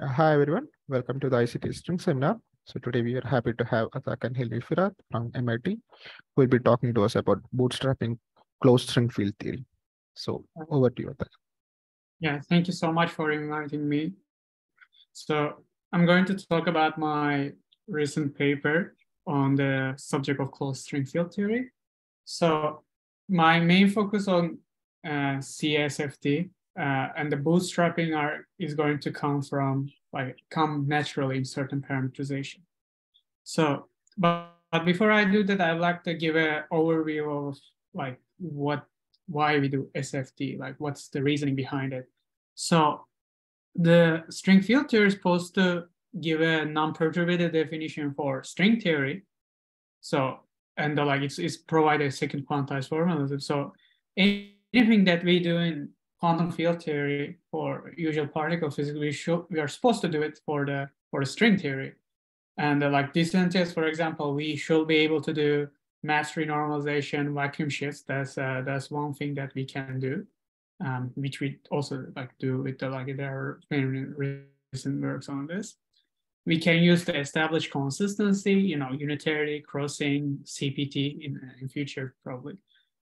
Hi everyone, welcome to the ICTS string seminar. So today we are happy to have Atakan Hilmi Firat from MIT, who will be talking to us about bootstrapping closed string field theory. So over to you, Atak. Yeah, thank you so much for inviting me. So I'm going to talk about my recent paper on the subject of closed string field theory. So my main focus on uh, CSFT uh, and the bootstrapping are is going to come from like come naturally in certain parameterization. So, but, but before I do that, I'd like to give an overview of like what why we do SFT, like what's the reasoning behind it. So the string field theory is supposed to give a non-perturbative definition for string theory. So and the, like it's, it's provided a second quantized formalism. So anything that we do in quantum field theory for usual particle physics, we we are supposed to do it for the for the string theory. And uh, like distance for example, we should be able to do mass renormalization, vacuum shifts. That's uh, that's one thing that we can do, um, which we also like do with the like there are recent works on this. We can use the established consistency, you know, unitarity, crossing, CPT in in future probably.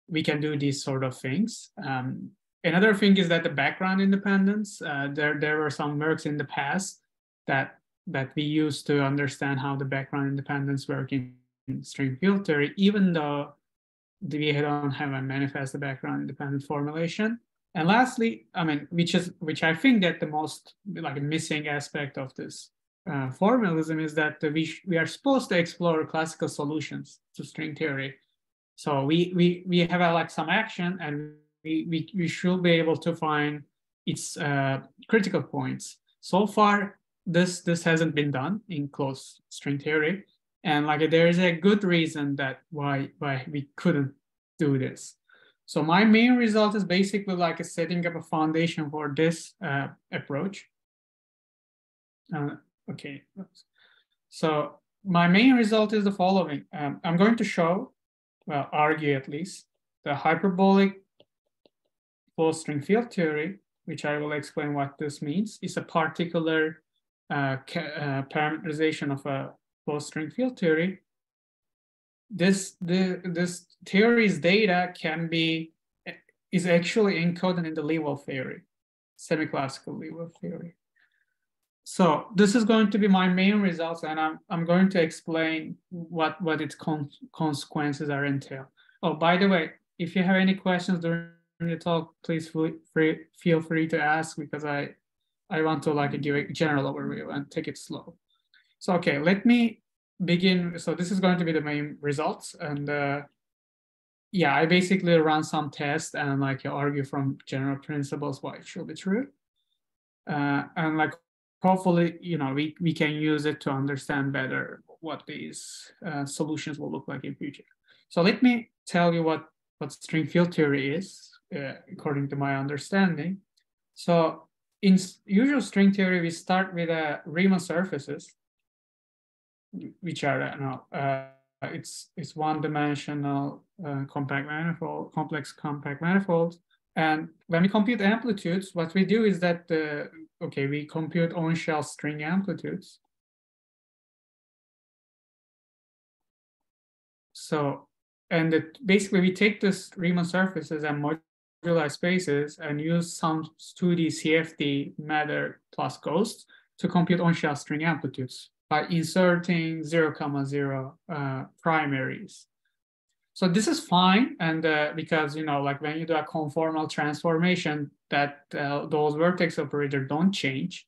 We can do these sort of things. Um, another thing is that the background independence. Uh, there there were some works in the past that that we used to understand how the background independence work in string field theory, even though we don't have a manifest background independent formulation. And lastly, I mean, which is which I think that the most like missing aspect of this uh, formalism is that we we are supposed to explore classical solutions to string theory. So we we we have a, like some action, and we we should be able to find its uh, critical points. So far, this this hasn't been done in closed string theory. And like there is a good reason that why why we couldn't do this. So my main result is basically like setting up a foundation for this uh, approach. Uh, okay. So my main result is the following. Um, i'm going to show well argue at least the hyperbolic closed string field theory which i will explain what this means is a particular uh, uh, parameterization of a closed string field theory, this the this theory's data can be is actually encoded in the Liouville theory, semi-classical Liouville theory. So this is going to be my main results, and I'm I'm going to explain what what its con consequences are entail. Oh, by the way, if you have any questions during the talk, please free, feel free to ask because I I want to like give a general overview and take it slow. So, okay, let me begin. So this is going to be the main results. And uh, yeah, I basically run some tests and like argue from general principles why it should be true. Uh, and like hopefully, you know, we, we can use it to understand better what these uh, solutions will look like in future. So let me tell you what, what string field theory is, uh, according to my understanding. So in usual string theory, we start with uh, Riemann surfaces, which are you know, uh, it's it's one-dimensional uh, compact manifold, complex compact manifolds. And when we compute amplitudes, what we do is that the okay, we compute on-shell string amplitudes. So, and it, basically we take this Riemann surfaces and moduli spaces and use some 2D CFT matter plus ghosts to compute on-shell string amplitudes by inserting 0, comma 0 uh, primaries. So this is fine, and uh, because you know, like when you do a conformal transformation, that uh, those vertex operators don't change.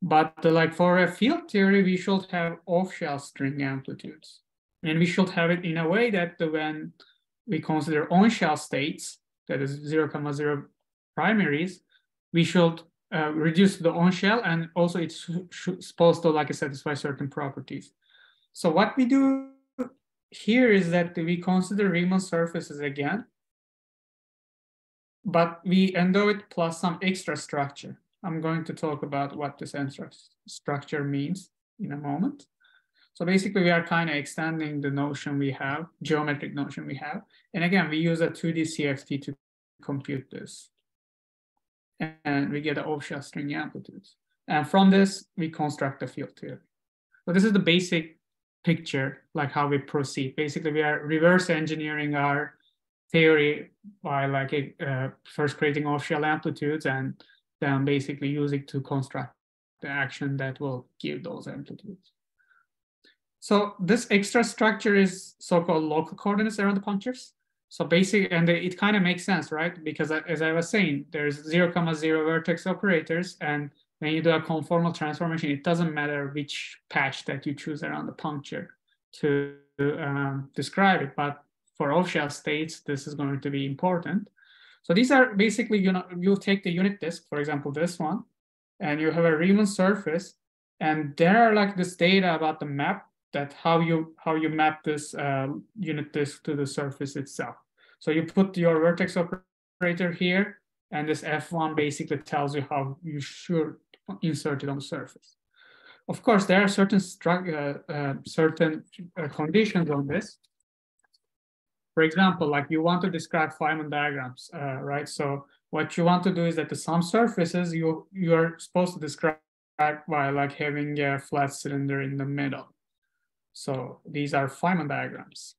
But uh, like for a field theory, we should have off-shell string amplitudes, and we should have it in a way that when we consider on-shell states, that is 0, comma 0 primaries, we should uh, reduce the on shell and also it's supposed to like satisfy certain properties. So what we do here is that we consider Riemann surfaces again, but we endow it plus some extra structure. I'm going to talk about what this extra structure means in a moment. So basically we are kind of extending the notion we have, geometric notion we have. And again, we use a 2D CFT to compute this and we get the off-shell string amplitudes. And from this, we construct the field theory. So this is the basic picture, like how we proceed. Basically, we are reverse engineering our theory by like uh, first creating off-shell amplitudes and then basically using to construct the action that will give those amplitudes. So this extra structure is so-called local coordinates around the punctures. So basically, and it kind of makes sense, right? Because as I was saying, there's zero comma zero vertex operators, and when you do a conformal transformation, it doesn't matter which patch that you choose around the puncture to um, describe it. But for off-shell states, this is going to be important. So these are basically, you know, you take the unit disk, for example, this one, and you have a Riemann surface, and there are like this data about the map that how you how you map this uh, unit disk to the surface itself. So you put your vertex operator here, and this F1 basically tells you how you should insert it on the surface. Of course, there are certain uh, uh, certain uh, conditions on this. For example, like you want to describe Feynman diagrams, uh, right? So what you want to do is that the some surfaces you you are supposed to describe by like having a flat cylinder in the middle. So these are Feynman diagrams.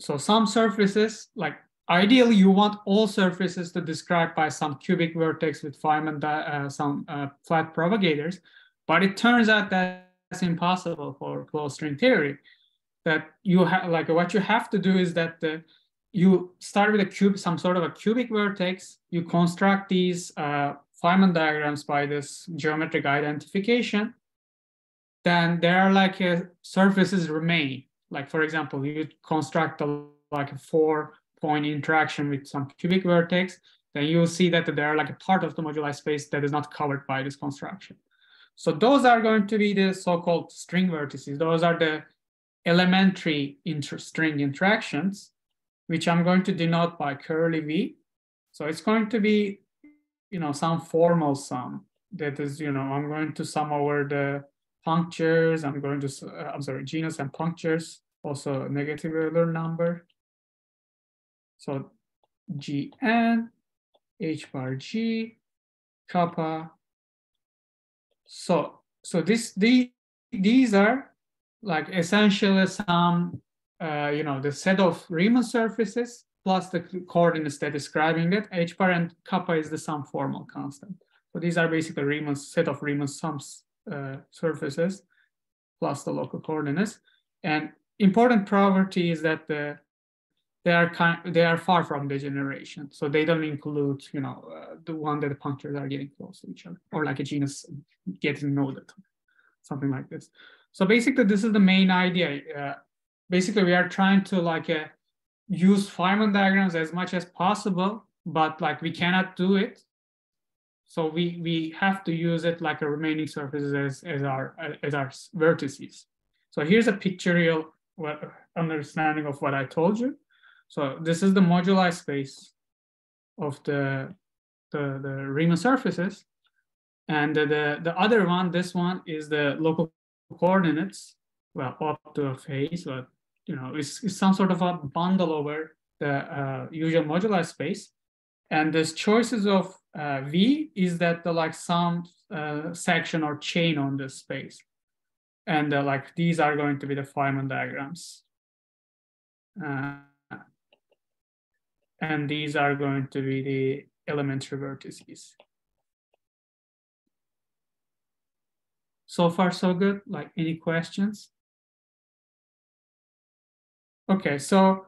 So some surfaces, like ideally you want all surfaces to describe by some cubic vertex with Feynman, uh, some uh, flat propagators, but it turns out that that's impossible for closed string theory. That you have, like what you have to do is that the, you start with a cube, some sort of a cubic vertex, you construct these uh, Feynman diagrams by this geometric identification, then there are like uh, surfaces remain. Like for example, you construct a, like a four point interaction with some cubic vertex, then you'll see that there are like a part of the moduli space that is not covered by this construction. So those are going to be the so-called string vertices. Those are the elementary inter string interactions, which I'm going to denote by curly V. So it's going to be you know, some formal sum that is, you know, I'm going to sum over the punctures. I'm going to, uh, I'm sorry, genus and punctures, also negative Euler number. So Gn, H bar G, kappa. So, so this, the, these are like essentially some, uh, you know, the set of Riemann surfaces plus the coordinates that describing it. H bar and kappa is the sum formal constant. So these are basically Riemann set of Riemann sums uh, surfaces plus the local coordinates. And important property is that the they are kind they are far from degeneration so they don't include you know uh, the one that the punctures are getting close to each other or like a genus getting noded something like this so basically this is the main idea uh, basically we are trying to like uh, use Feynman diagrams as much as possible, but like we cannot do it. So we, we have to use it like a remaining surfaces as, as, our, as our vertices. So here's a pictorial understanding of what I told you. So this is the moduli space of the, the, the Riemann surfaces. And the, the, the other one, this one is the local coordinates, well, up to a phase, but you know, it's, it's some sort of a bundle over the uh, usual moduli space. And this choices of uh, V is that the like some uh, section or chain on this space. And uh, like these are going to be the Feynman diagrams. Uh, and these are going to be the elementary vertices. So far, so good. Like any questions? Okay, so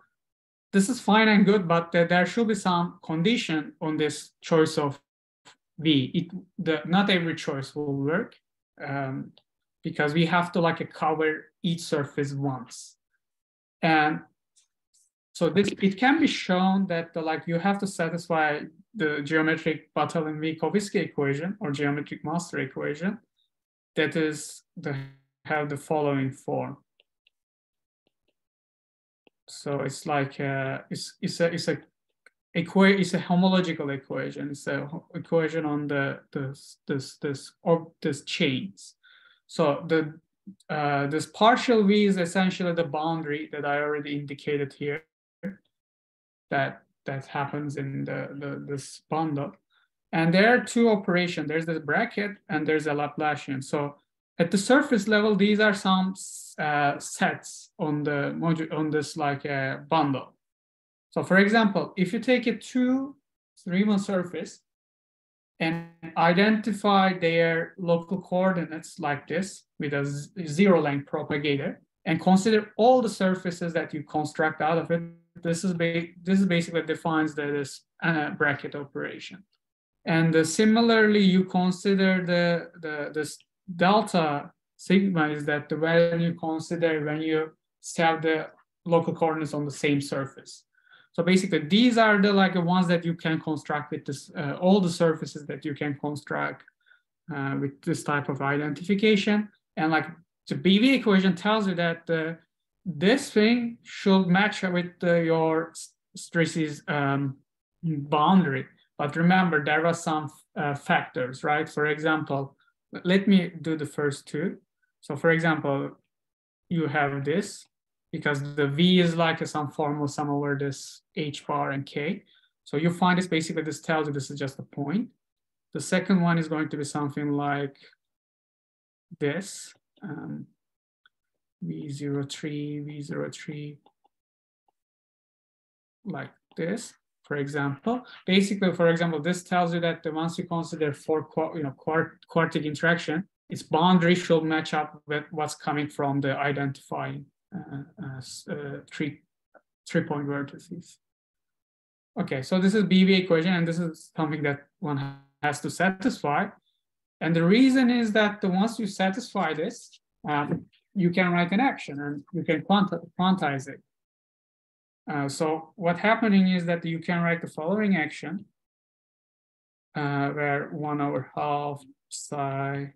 this is fine and good, but there should be some condition on this choice of V. It, the, not every choice will work um, because we have to like cover each surface once. And so this it can be shown that the, like you have to satisfy the geometric Batalin-Vilkovisky equation or geometric master equation that is the have the following form. So it's like uh, it's it's a it's a equa it's a homological equation. It's a equation on the this this this or this chains. So the uh, this partial v is essentially the boundary that I already indicated here. That that happens in the, the this bundle, And there are two operations. There's the bracket and there's a Laplacian. So at the surface level, these are some uh, sets on the module on this like a uh, bundle. So for example, if you take a two Riemann surface and identify their local coordinates like this with a zero length propagator and consider all the surfaces that you construct out of it, this is, this is basically defines the, this uh, bracket operation. And uh, similarly, you consider the, the this delta sigma is that the value you consider when you have the local coordinates on the same surface. So basically, these are the like the ones that you can construct with this, uh, all the surfaces that you can construct uh, with this type of identification. And like the BV equation tells you that uh, this thing should match with uh, your stresses um, boundary. But remember, there are some uh, factors, right? For example, let me do the first two. So for example, you have this because the V is like some formal sum over this H bar and K. So you find this basically, this tells you this is just a point. The second one is going to be something like this, um, V03, V03, like this for example. Basically, for example, this tells you that the once you consider four you know, quartic interaction, its boundary should match up with what's coming from the identifying uh, uh, uh, three, three point vertices. Okay, so this is BV equation, and this is something that one has to satisfy. And the reason is that the once you satisfy this, um, you can write an action and you can quantize it. Uh, so what happening is that you can write the following action uh, where one over half psi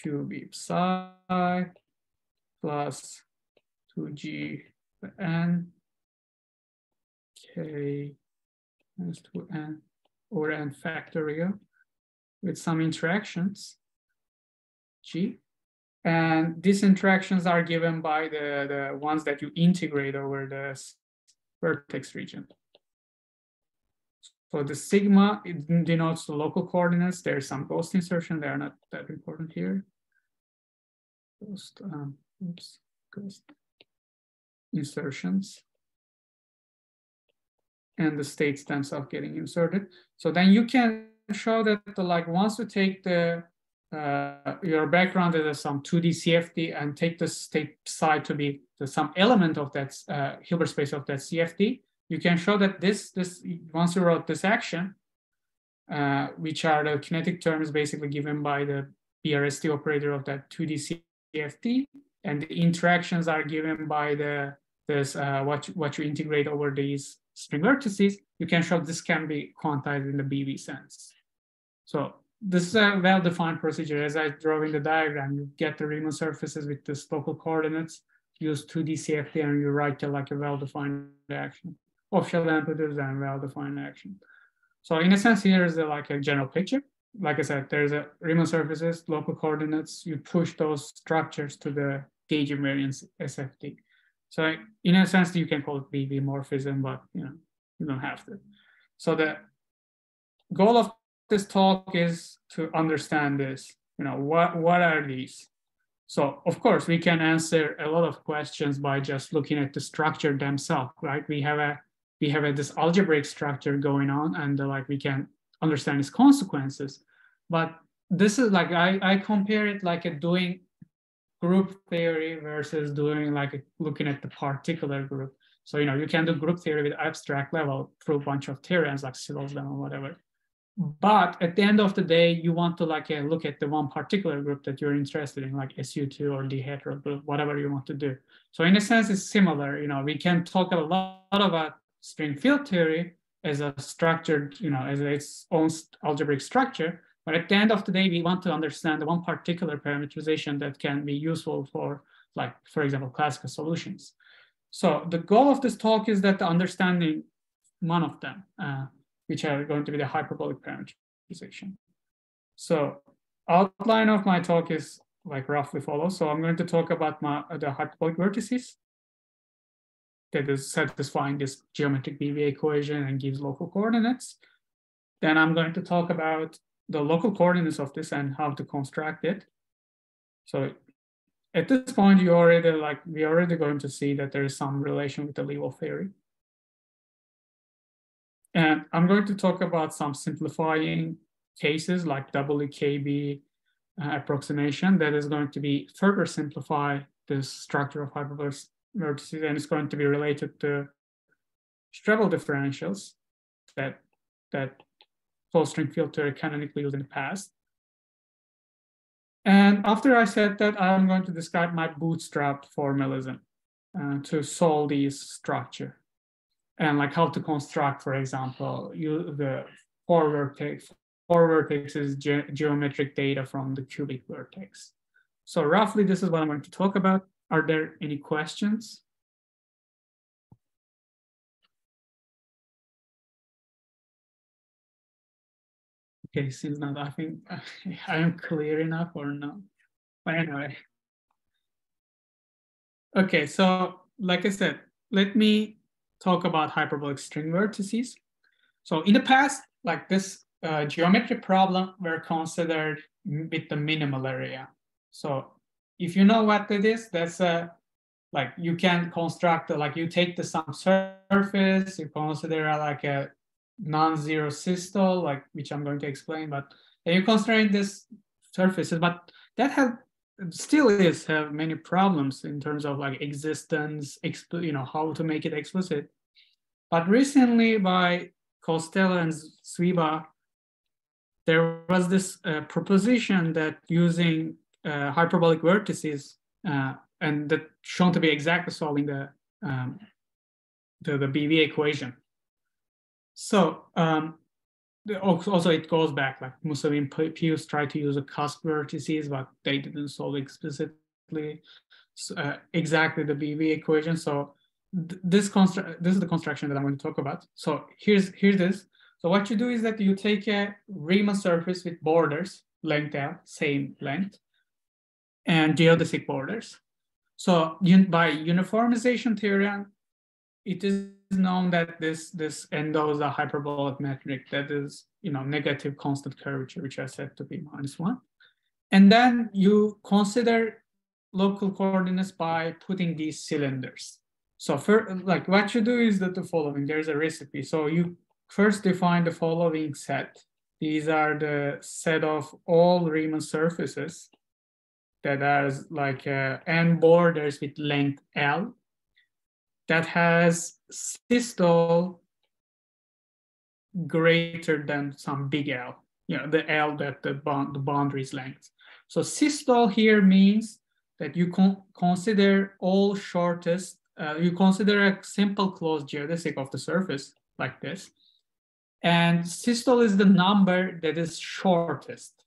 cube psi plus 2g n k minus 2n or n factorial with some interactions g and these interactions are given by the, the ones that you integrate over the vertex region. So the sigma denotes the local coordinates. There's some ghost insertion. They are not that important here. Ghost, um, oops, ghost insertions. And the states themselves getting inserted. So then you can show that the, like once you take the uh, your background is some 2D CFT and take the state psi to be some element of that uh, Hilbert space of that CFT, you can show that this, this once you wrote this action, uh, which are the kinetic terms basically given by the BRST operator of that 2D CFT, and the interactions are given by the this uh, what, what you integrate over these string vertices, you can show this can be quantized in the BV sense. So this is a well-defined procedure. As I draw in the diagram, you get the Riemann surfaces with this local coordinates, use 2D CFT, and you write it like a well-defined action. Off-shell amplitudes and well-defined action. So in a sense, here is like a general picture. Like I said, there's a Riemann surfaces, local coordinates. You push those structures to the gauge invariance SFT. So in a sense, you can call it BV morphism, but you know you don't have to. So the goal of this talk is to understand this. You know, what, what are these? So of course, we can answer a lot of questions by just looking at the structure themselves, right? We have a we have a, this algebraic structure going on, and uh, like we can understand its consequences. But this is like I, I compare it like a doing group theory versus doing like a, looking at the particular group. So you know you can do group theory with abstract level through a bunch of theorems like Sylow's and or whatever but at the end of the day, you want to like uh, look at the one particular group that you're interested in, like SU2 or hetero group, whatever you want to do. So in a sense, it's similar. You know, we can talk a lot about string field theory as a structured, you know, as its own algebraic structure. But at the end of the day, we want to understand the one particular parameterization that can be useful for, like, for example, classical solutions. So the goal of this talk is that understanding one of them. Uh, which are going to be the hyperbolic parameterization. So outline of my talk is like roughly follows. So I'm going to talk about my, uh, the hyperbolic vertices that is satisfying this geometric BV equation and gives local coordinates. Then I'm going to talk about the local coordinates of this and how to construct it. So at this point, you already like, we already going to see that there is some relation with the Liouville theory. And I'm going to talk about some simplifying cases like WKB uh, approximation that is going to be further simplify this structure of hyperbolic vertices and it's going to be related to Strebel differentials that, that closed string field theory canonically used in the past. And after I said that, I'm going to describe my bootstrap formalism uh, to solve these structure and like how to construct, for example, you, the four vertex, four vertices ge geometric data from the cubic vertex. So roughly, this is what I'm going to talk about. Are there any questions? Okay, seems not. I think I am clear enough or not. But anyway. Okay, so like I said, let me talk about hyperbolic string vertices. So in the past, like this uh, geometry problem were considered with the minimal area. So if you know what it is, that's a like you can construct like you take the some surface, you consider like a non-zero systole, like which I'm going to explain, but you constrain this surfaces, but that have still is have many problems in terms of like existence, you know, how to make it explicit. But recently by Costello and Zwiebach, there was this uh, proposition that using uh, hyperbolic vertices uh, and that shown to be exactly solving the, um, the, the BV equation. So um, also it goes back like and Pius tried to use a cusp vertices, but they didn't solve explicitly uh, exactly the BV equation. So th this construct this is the construction that I'm going to talk about. So here's here's this. So what you do is that you take a Riemann surface with borders, length L, same length, and geodesic borders. So by uniformization theorem, it is known that this this endo is a hyperbolic metric that is you know negative constant curvature, which I said to be minus one. And then you consider local coordinates by putting these cylinders. So for like what you do is that the following, there's a recipe. So you first define the following set. These are the set of all Riemann surfaces that has like uh, n borders with length L that has systole greater than some big L, you know, the L that the, bond, the boundary's length. So systole here means that you con consider all shortest, uh, you consider a simple closed geodesic of the surface like this. And systole is the number that is shortest.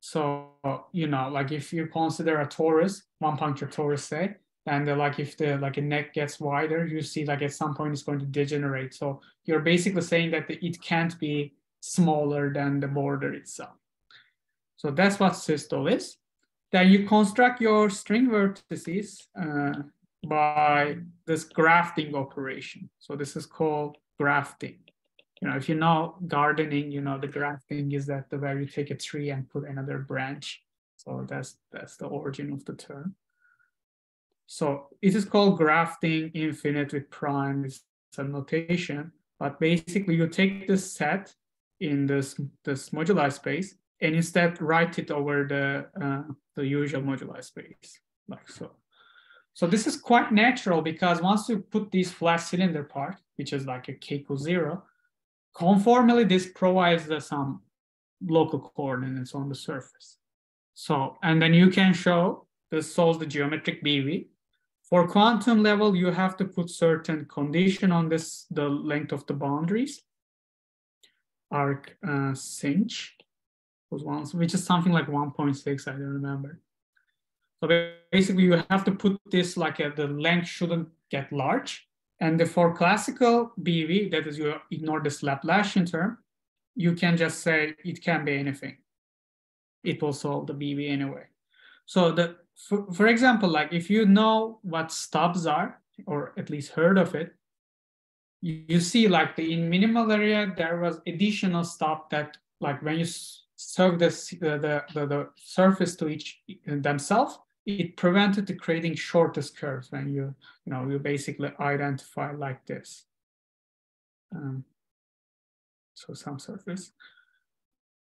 So, you know, like if you consider a torus, one puncture torus say, and uh, like if the like a neck gets wider you see like at some point it's going to degenerate. So you're basically saying that the, it can't be smaller than the border itself. So that's what systole is. Then you construct your string vertices uh, by this grafting operation. So this is called grafting. You know if you know gardening you know the grafting is that the where you take a tree and put another branch. So that's that's the origin of the term so it is called grafting infinite with prime. It's a notation, but basically you take this set in this, this moduli space and instead write it over the, uh, the usual moduli space, like so. So this is quite natural because once you put this flat cylinder part, which is like a k equals zero, conformally this provides the, some local coordinates on the surface. So, and then you can show this solves the geometric BV for quantum level, you have to put certain condition on this, the length of the boundaries. Arc uh, sinh was one, which is something like 1.6, I don't remember. So basically you have to put this like the length shouldn't get large. And the, for classical BV, that is you ignore this Laplacian term, you can just say it can be anything. It will solve the BV anyway. So the for, for example, like if you know what stubs are, or at least heard of it, you, you see like the, in minimal area, there was additional stuff that like when you serve the, the, the, the surface to each themselves, it prevented the creating shortest curves when you, you know, you basically identify like this. Um, so some surface.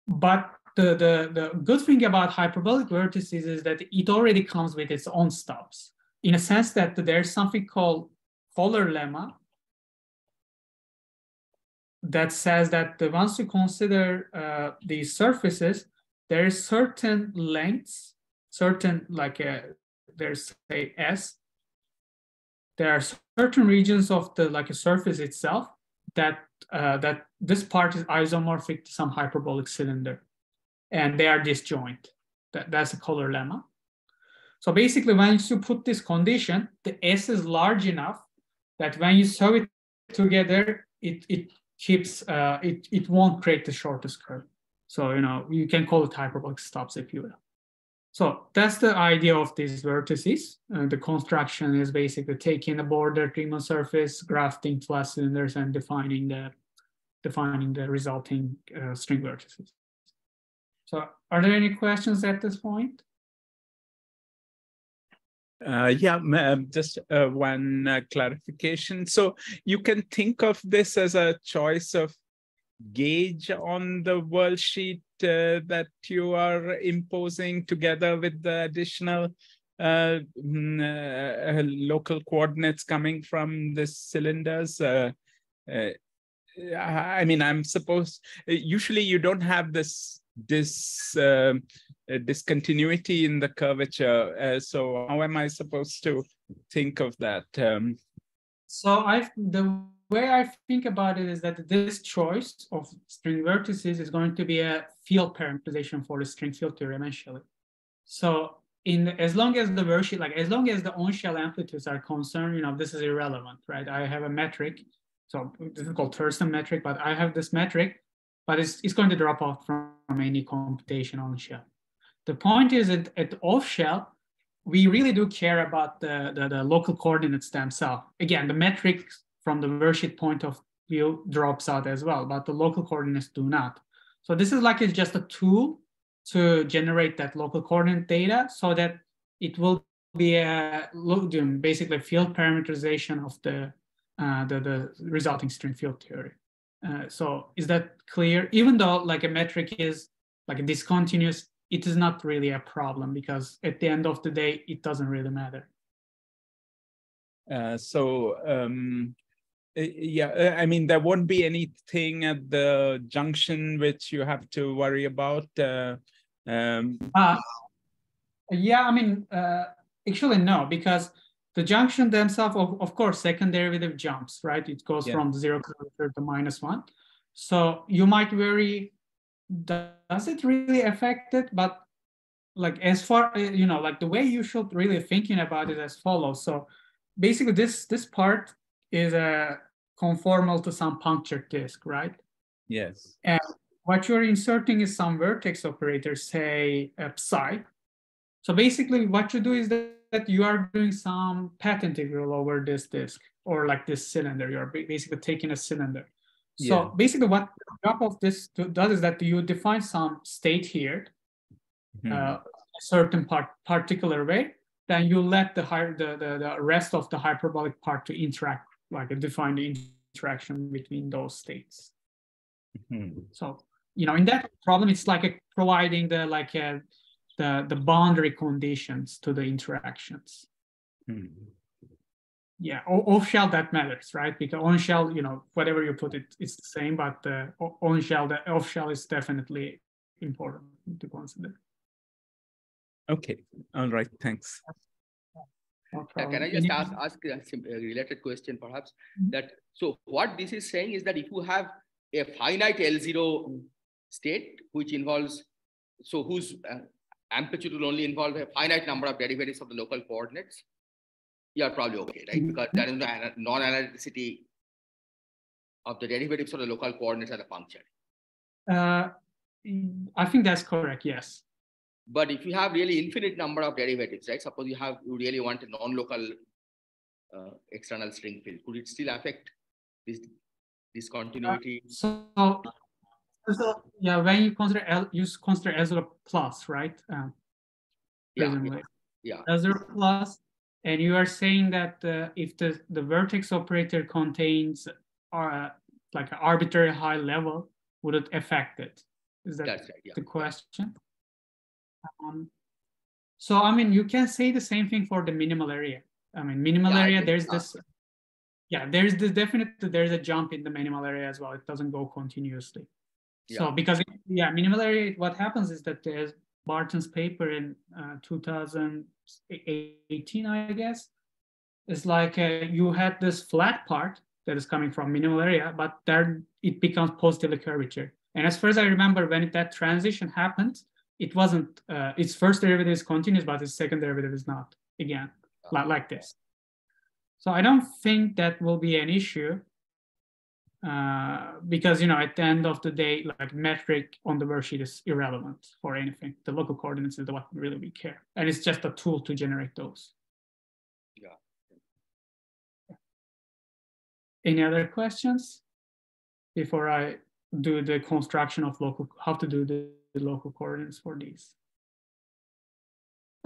But the, the, the good thing about hyperbolic vertices is that it already comes with its own stubs. In a sense that there's something called collar lemma that says that the, once you consider uh, these surfaces, there is certain lengths, certain like a, uh, there's say S, there are certain regions of the like a surface itself that uh, that this part is isomorphic to some hyperbolic cylinder and they are disjoint. That, that's a collar lemma. So basically, once you put this condition, the S is large enough that when you sew it together, it, it keeps, uh, it, it won't create the shortest curve. So, you know, you can call it hyperbolic stubs if you will. So that's the idea of these vertices. Uh, the construction is basically taking a border Riemann surface, grafting flat cylinders, and defining the defining the resulting uh, string vertices. So are there any questions at this point? Uh, yeah, just uh, one uh, clarification. So you can think of this as a choice of gauge on the world sheet uh, that you are imposing together with the additional uh, mm, uh, local coordinates coming from the cylinders. I mean, I'm supposed, usually you don't have this this uh, discontinuity in the curvature. Uh, so how am I supposed to think of that? Um, so I the way I think about it is that this choice of string vertices is going to be a field parameterization for the string field theory eventually. So in as long as the world sheet, like as long as the on-shell amplitudes are concerned, you know, this is irrelevant, right? I have a metric, so this is called Thurston metric, but I have this metric but it's, it's going to drop off from, from any computation on shell. The point is that at off shell, we really do care about the, the, the, local coordinates themselves. Again, the metric from the world sheet point of view drops out as well, but the local coordinates do not. So this is like it's just a tool to generate that local coordinate data so that it will be a basically field parameterization of the, uh, the, the resulting string field theory. Uh, so is that clear? Even though like a metric is like a discontinuous, it is not really a problem because at the end of the day, it doesn't really matter. Uh, so um, yeah, uh, I mean, there won't be anything at the junction which you have to worry about. Uh, um... uh, yeah, I mean, uh, actually no, because the junction themselves, of, of course, second derivative jumps, right? It goes yeah. from zero kilometer to minus one. So you might worry, does it really affect it? But like as far, you know, like the way you should really thinking about it as follows. So basically this, this part is a conformal to some punctured disk, right? Yes. And what you're inserting is some vertex operator, say a psi. So basically what you do is that you are doing some path integral over this disk or like this cylinder. You're basically taking a cylinder. So yeah. basically what the drop of this does is that you define some state here, mm-hmm. uh, a certain part, particular way, then you let the, the, the, the rest of the hyperbolic part to interact, like define the interaction between those states. Mm-hmm. So, you know, in that problem, it's like a, providing the like a the, the boundary conditions to the interactions. Hmm. Yeah, off shell that matters, right? Because on shell, you know, whatever you put it, it's the same, but the on shell, the off shell is definitely important to consider. Okay, all right, thanks. No uh, can I just ask, ask a related question perhaps mm -hmm. that, so what this is saying is that if you have a finite L0 state, which involves, so whose uh, amplitude will only involve a finite number of derivatives of the local coordinates, you are probably okay, right? Because there is no non-analyticity of the derivatives of the local coordinates as a function. Uh, I think that's correct, yes. But if you have really infinite number of derivatives, right? Suppose you have you really want a non-local uh, external string field, could it still affect this discontinuity? Uh, so, so, yeah, when you consider L, you consider L0 plus, right? Um, yeah, yeah, yeah. L0 plus, and you are saying that uh, if the, the vertex operator contains uh, like an arbitrary high level, would it affect it? Is that right, yeah. the question? Um, so, I mean, you can say the same thing for the minimal area. I mean, minimal yeah, area, there's this, yeah, there's this definitely, there's a jump in the minimal area as well. It doesn't go continuously. Yeah. So because, yeah, minimal area, what happens is that there's Barton's paper in uh, 2018, I guess, it's like uh, you had this flat part that is coming from minimal area, but then it becomes positively curvature. And as far as I remember, when that transition happened, it wasn't, uh, its first derivative is continuous, but its second derivative is not, again, like, like this. So I don't think that will be an issue uh, because, you know, at the end of the day, like metric on the world sheet is irrelevant for anything. The local coordinates is the what really we care. And it's just a tool to generate those. Yeah. Any other questions before I do the construction of local, how to do the, the local coordinates for these?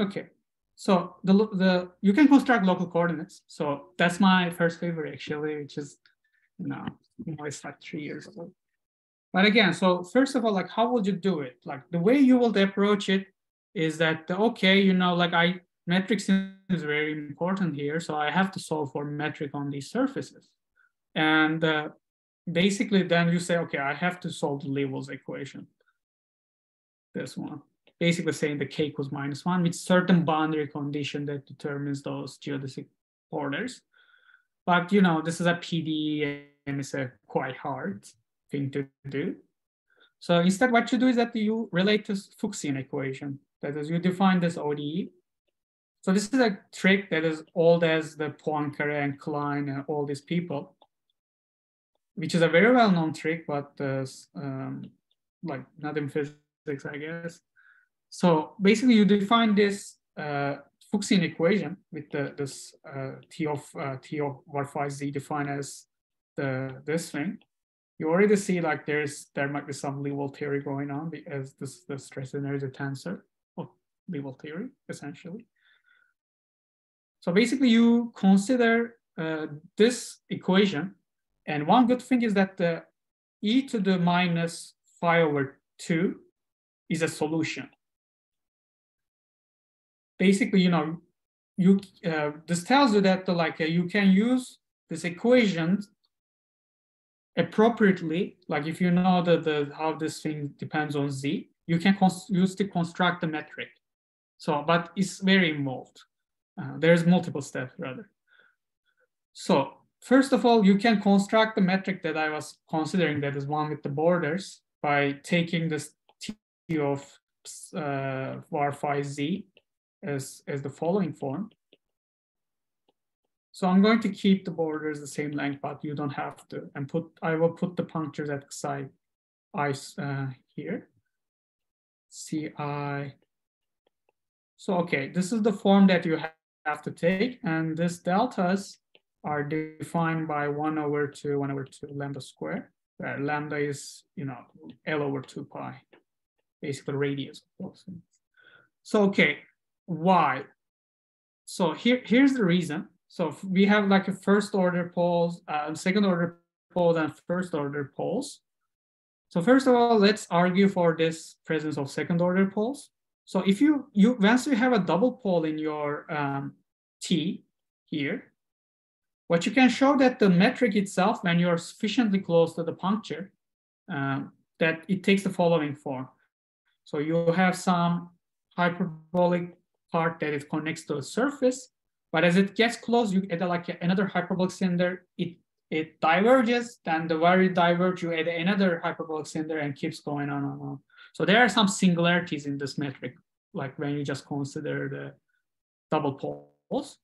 Okay, so the, the you can construct local coordinates. So that's my first favorite actually, which is, you know, it's like three years ago. But again, so first of all, like how would you do it? Like the way you will approach it is that, okay, you know, like I, metrics is very important here. So I have to solve for metric on these surfaces. And uh, basically then you say, okay, I have to solve the Liouville's equation. This one. Basically saying the k equals minus one with certain boundary condition that determines those geodesic borders. But you know, this is a PD and it's a quite hard thing to do. So instead what you do is that you relate to Fuchsian equation. That is you define this ODE. So this is a trick that is old as the Poincare and Klein and all these people which is a very well-known trick, but uh, um, like not in physics, I guess. So basically, you define this uh, Fuchsian equation with the, this uh, T of uh, T of var phi z defined as the this thing. You already see like there's there might be some Liouville theory going on as this the stress energy tensor of Liouville theory essentially. So basically, you consider uh, this equation and one good thing is that the e to the minus phi over 2 is a solution. Basically, you know, you uh, this tells you that the, like uh, you can use this equation appropriately. Like if you know the, the how this thing depends on z, you can use to construct the metric. So, but it's very involved. Uh, there's multiple steps rather. So First of all, you can construct the metric that I was considering, that is one with the borders, by taking this T of uh, var phi z as, as the following form. So I'm going to keep the borders the same length, but you don't have to. And put I will put the punctures at psi i uh, here. Ci. So okay, this is the form that you have to take, and this deltas are defined by one over two, one over two lambda square, where lambda is, you know, L over two pi, basically radius. So, okay, why? So here, here's the reason. So we have like a first order poles, uh, second order poles and first order poles. So first of all, let's argue for this presence of second order poles. So if you, you once you have a double pole in your um, T here, what you can show that the metric itself, when you're sufficiently close to the puncture, um, that it takes the following form. So you have some hyperbolic part that it connects to the surface, but as it gets close, you add like another hyperbolic cylinder, it, it diverges, then the very diverge, you add another hyperbolic cylinder and keeps going on and on. So there are some singularities in this metric, like when you just consider the double poles.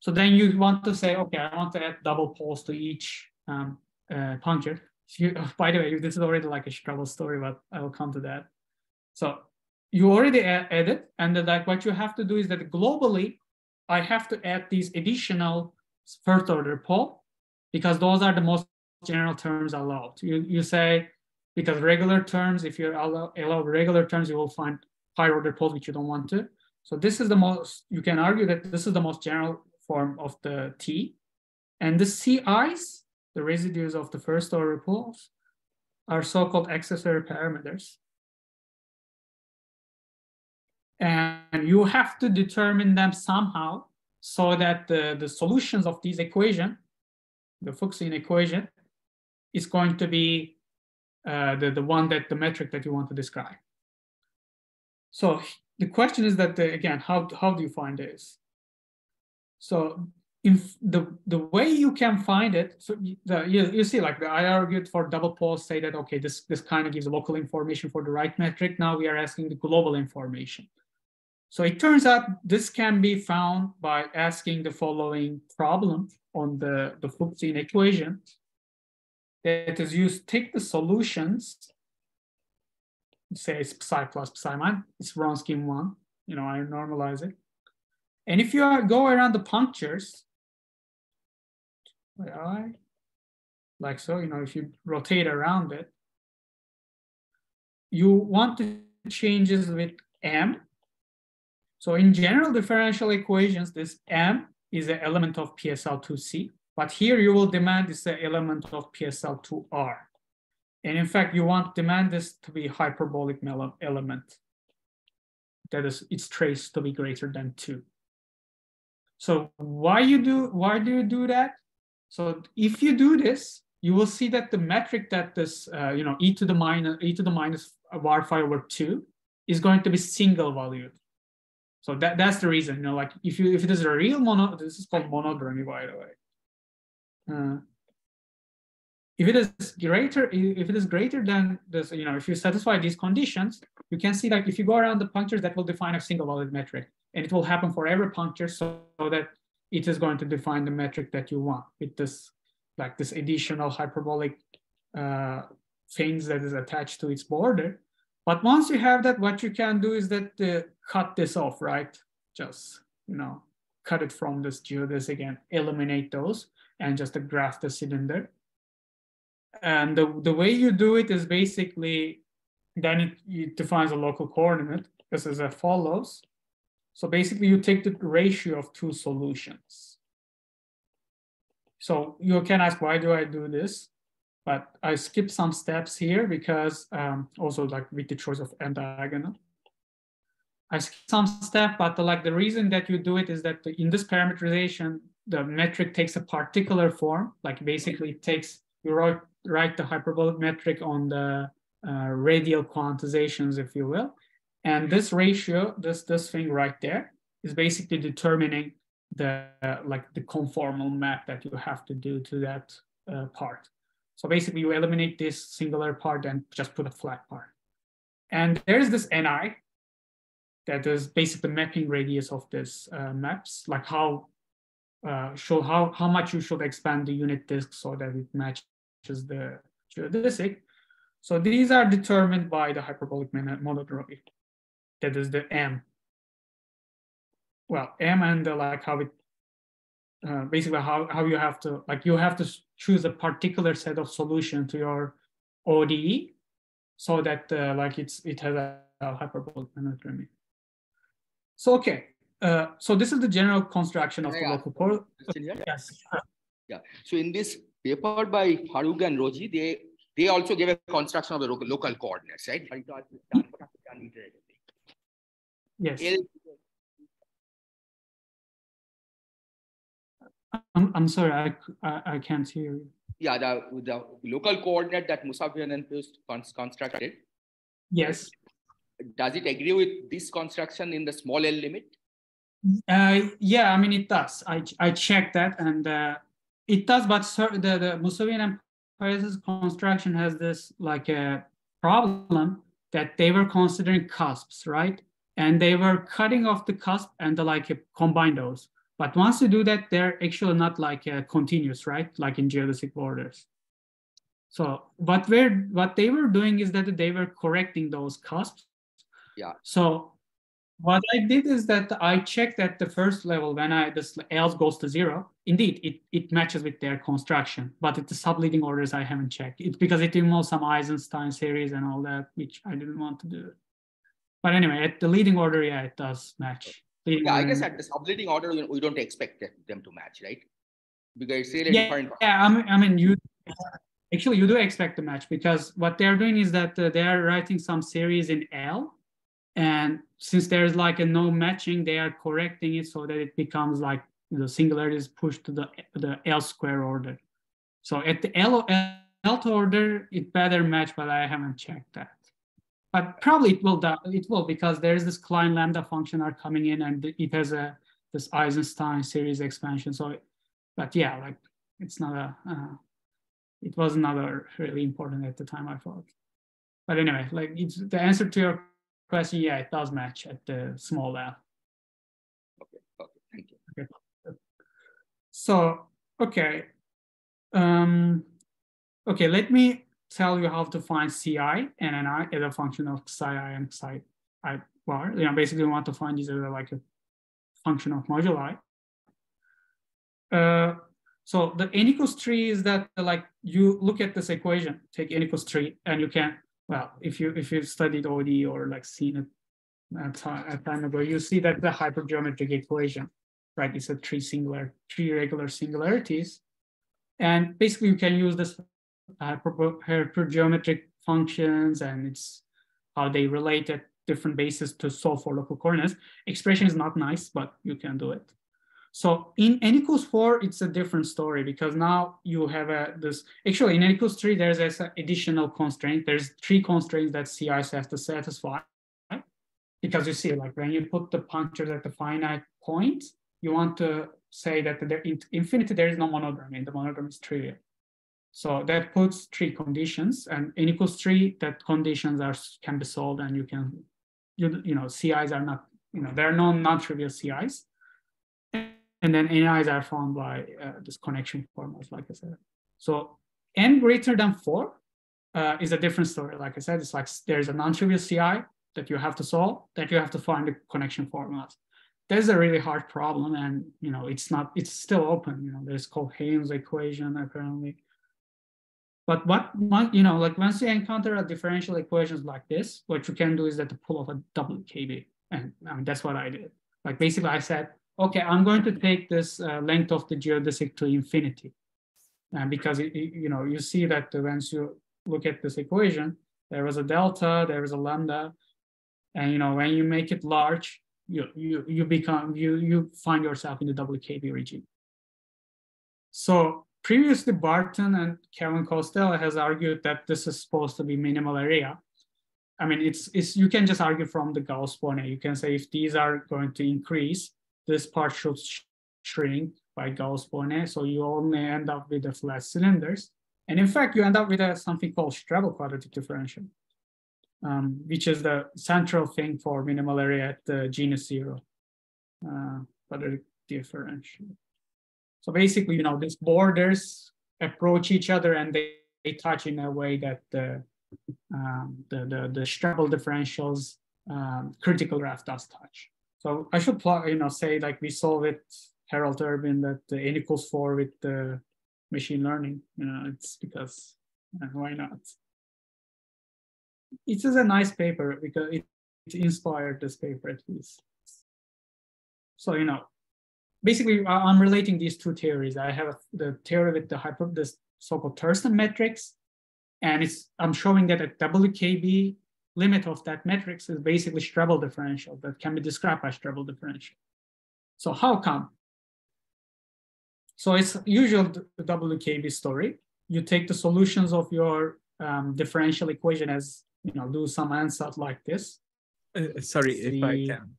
So then you want to say, okay, I want to add double poles to each um, uh, puncture. You, by the way, this is already like a trouble story, but I will come to that. So you already added, and like what you have to do is that globally, I have to add these additional first order pole because those are the most general terms allowed. You, you say, because regular terms, if you allow, allow regular terms, you will find higher order poles which you don't want to. So this is the most, you can argue that this is the most general form of the T. And the CIs, the residues of the first order poles, are so-called accessory parameters. And you have to determine them somehow so that the, the solutions of these equation, the Fuchsian equation, is going to be uh, the, the one that the metric that you want to describe. So the question is that, the, again, how, how do you find this? So if the, the way you can find it, so the, you, you see like the, I argued for double poles say that, okay, this, this kind of gives local information for the right metric. Now we are asking the global information. So it turns out this can be found by asking the following problem on the, the Fuchsian equation. That is used, take the solutions, say it's psi plus psi minus, it's Wronskian one, you know, I normalize it. And if you are, go around the punctures, like so, you know, if you rotate around it, you want to changes with m. So in general differential equations, this m is an element of PSL2C, but here you will demand this an element of PSL2R. And in fact, you want demand this to be hyperbolic element. That is, its trace to be greater than two. So why you do why do you do that? So if you do this, you will see that the metric that this, uh, you know, e to the minus e to the minus var phi over two is going to be single valued. So that, that's the reason, you know, like if you if it is a real mono, this is called monodromy, by the way. Uh, if it is greater, if it is greater than this, you know, if you satisfy these conditions, you can see that if you go around the punctures, that will define a single valued metric. And it will happen for every puncture so, so that it is going to define the metric that you want with this, like this additional hyperbolic uh, things that is attached to its border. But once you have that, what you can do is that uh, cut this off, right? Just, you know, cut it from this geodesic again, eliminate those and just graph the cylinder. And the, the way you do it is basically, then it, it defines a local coordinate. This is as follows. So basically you take the ratio of two solutions. So you can ask, why do I do this? But I skip some steps here because um, also like with the choice of n diagonal. I skip some step, but the, like the reason that you do it is that in this parameterization, the metric takes a particular form, like basically it takes, you write, write the hyperbolic metric on the uh, radial quantizations, if you will. And this ratio, this, this thing right there, is basically determining the uh, like the conformal map that you have to do to that uh, part. So basically you eliminate this singular part and just put a flat part. And there's this NI that is basically the mapping radius of this uh, maps, like how uh, show how, how much you should expand the unit disk so that it matches the geodesic. So these are determined by the hyperbolic monodromy that is the M. Well, M and the, like how it, uh, basically how, how you have to, like you have to choose a particular set of solution to your ODE so that uh, like it's, it has a, a hyperbolic monodromy. So, okay. Uh, so this is the general construction of yeah, the local pole. Yes. Yeah. So in this paper by Faroogh and Roji, they they also gave a construction of the local, local coordinates, right? Yes. I'm, I'm sorry, I, I, I can't hear you. Yeah, the, the local coordinate that Moosavian and Proust constructed. Yes. Does it agree with this construction in the small L limit? Uh, yeah, I mean, it does. I, I checked that and uh, it does, but sir, the, the Moosavian and Paris's construction has this like a problem that they were considering cusps, right? and they were cutting off the cusp and the, like combine those. But once you do that, they're actually not like uh, continuous, right? Like in geodesic borders. So what we're what they were doing is that they were correcting those cusps. Yeah. So what I did is that I checked at the first level when I this else goes to zero. indeed, it, it matches with their construction, but it's the subleading orders I haven't checked. It's because it involves some Eisenstein series and all that, which I didn't want to do. But anyway, at the leading order, yeah, it does match. Yeah, I guess at the subleading order, we don't expect them- to match, right? Because it's really yeah, different. yeah I mean, I mean you actually you do expect to match because what they're doing is that uh, they are writing some series in L and since there's like a no matching they are correcting it so that it becomes like the singularity is pushed to the the L square order so at the L L order it better match but I haven't checked that but probably it will it will because there's this Klein lambda function are coming in and it has a this Eisenstein series expansion so but yeah, like it's not a, uh, it was not a really important at the time I thought. But anyway, like it's the answer to your question, yeah, it does match at the small L. Okay, okay, thank you. Okay. So, okay. Um, okay, let me tell you how to find Ci and Ni as a function of Xi i and Xi i bar. You know, basically we want to find these as like a function of moduli. Uh, so the n equals three is that like you look at this equation, take n equals three, and you can well if you if you've studied OD or like seen it at time at time ago, you see that the hypergeometric equation, right? It's a three singular three regular singularities, and basically you can use this Uh, hypergeometric functions and it's how they relate at different bases to solve for local coordinates. Expression is not nice, but you can do it. So in n equals four, it's a different story because now you have a this actually in n equals three, there's this additional constraint. There's three constraints that CIs has to satisfy. Because you see, like when you put the punctures at the finite point, you want to say that there in infinity there is no monodromy, and the monodromy is trivial. So that puts three conditions, and n equals three, that conditions are can be solved, and you can, you you know, CIs are not, you know, there are no non-trivial CIs. And then NIs are found by uh, this connection formulas, like I said. So n greater than four uh, is a different story. Like I said, it's like there's a non-trivial CI that you have to solve, that you have to find the connection formulas. That's a really hard problem, and you know it's not. It's still open. You know, there's Heun's equation apparently. But what, you know, like once you encounter a differential equations like this, what you can do is that to pull off a double WKB, and I mean, that's what I did. Like basically, I said okay, I'm going to take this uh, length of the geodesic to infinity. And because, it, it- you know, you see that once you look at this equation, there was a delta, there was a lambda. And, you know, when you make it large, you, you, you become, you, you find yourself in the WKB region. So previously Barton and Kevin Costello has argued that this is supposed to be minimal area. I mean, it's, it's you can just argue from the Gauss-Bonnet. You can say if these are going to increase, this part should sh- shrink by Gauss-Bonnet, so you only end up with the flat cylinders. And in fact, you end up with a, something called Strebel quadratic differential, um, which is the central thing for minimal area at the genus zero uh, quadratic differential. So basically, you know, these borders approach each other and they, they touch in a way that the um, the, the, the differentials um, critical graph does touch. So I should plug, you know, say like we solve it, Harold Erbin, that the n equals four with the machine learning. You know, it's because uh, why not? It is a nice paper because it, it inspired this paper at least. So you know, basically I- I'm relating these two theories. I have the theory with the hyper, this so-called Thurston metrics, and it's I'm showing that a WKB limit of that matrix is basically Strebel differential that can be described by Strebel differential. So how come? So it's usual the WKB story. You take the solutions of your um, differential equation as, you know, do some ansatz like this. Uh, sorry if I can.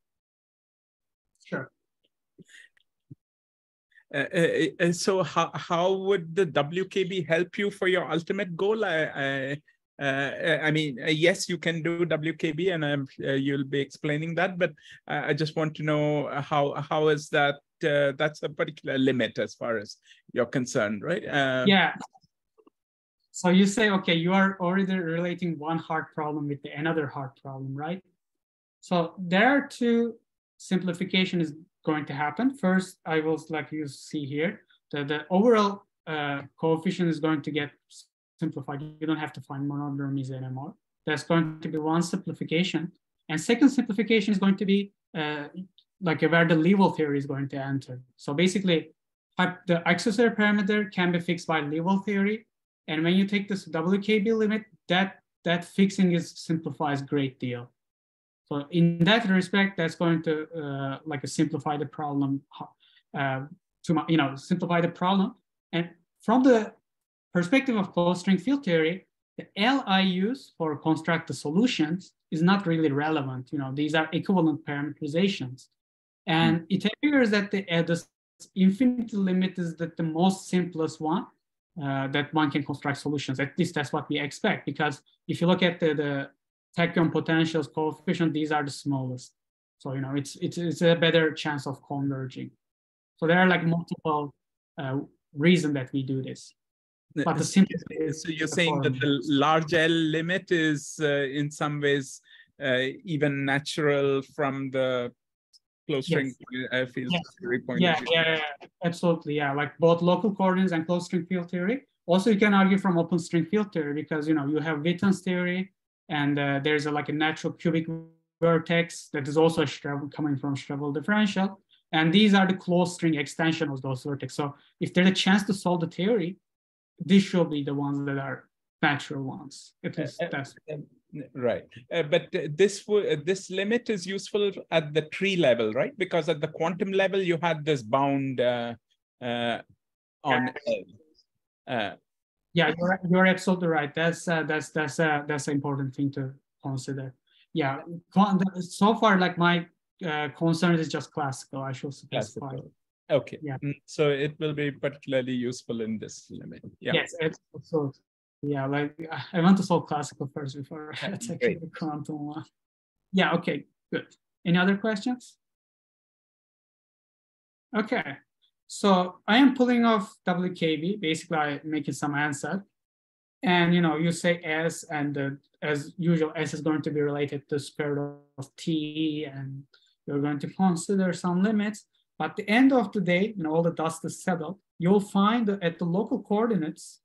Uh, uh, uh, so how how would the WKB help you for your ultimate goal? I, I, uh, I mean, uh, yes, you can do WKB, and I'm, uh, you'll be explaining that. But uh, I just want to know how how is that? Uh, that's a particular limit as far as you're concerned, right? Uh, Yeah. So you say, okay, you are already relating one hard problem with the another hard problem, right? So there are two simplification is going to happen. First, I will like you see here. the, the overall uh, coefficient is going to get simplified. You don't have to find monodromies anymore. That's going to be one simplification. And second simplification is going to be uh, like where the Liouville theory is going to enter. So basically, the accessory parameter can be fixed by Liouville theory. And when you take this WKB limit, that, that fixing is simplifies great deal. So in that respect, that's going to uh, like simplify the problem uh, to you know simplify the problem. And from the perspective of closed string field theory, the L I use for construct the solutions is not really relevant. You know, these are equivalent parameterizations. And mm. it appears that the, uh, the infinity limit is that the most simplest one uh, that one can construct solutions. At least that's what we expect. Because if you look at the, the tachyon potentials coefficient, these are the smallest. So, you know, it's, it's, it's a better chance of converging. So there are like multiple uh, reasons that we do this. But the simple so you're saying that the large L limit is uh, in some ways uh, even natural from the closed string yes. uh, field yes. theory point yeah, yeah, yeah, absolutely. Yeah, like both local coordinates and closed string field theory. Also, you can argue from open string field theory because you know you have Witten's theory, and uh, there's a, like a natural cubic vertex that is also coming from Strebel differential. And these are the closed string extension of those vertex. So if there's a chance to solve the theory, these should be the ones that are natural ones. At least uh, that's uh, right. Uh, but this uh, this limit is useful at the tree level, right? Because at the quantum level, you had this bound uh, uh, on. Yeah, you're you're absolutely right. That's that's that's uh, that's an important thing to consider. Yeah, so far, like my concern is just classical. I should specify. Classical. Okay. Yeah. Mm, so it will be particularly useful in this limit. Yeah. Yes. So yeah, like I want to solve classical first before I take the quantum one. Yeah. Okay. Good. Any other questions? Okay. So I am pulling off WKB. Basically, I'm making some answer. And you know, you say S, and uh, as usual, S is going to be related to square of T, and you're going to consider some limits. But at the end of the day, when all the dust is settled, you'll find at the local coordinates,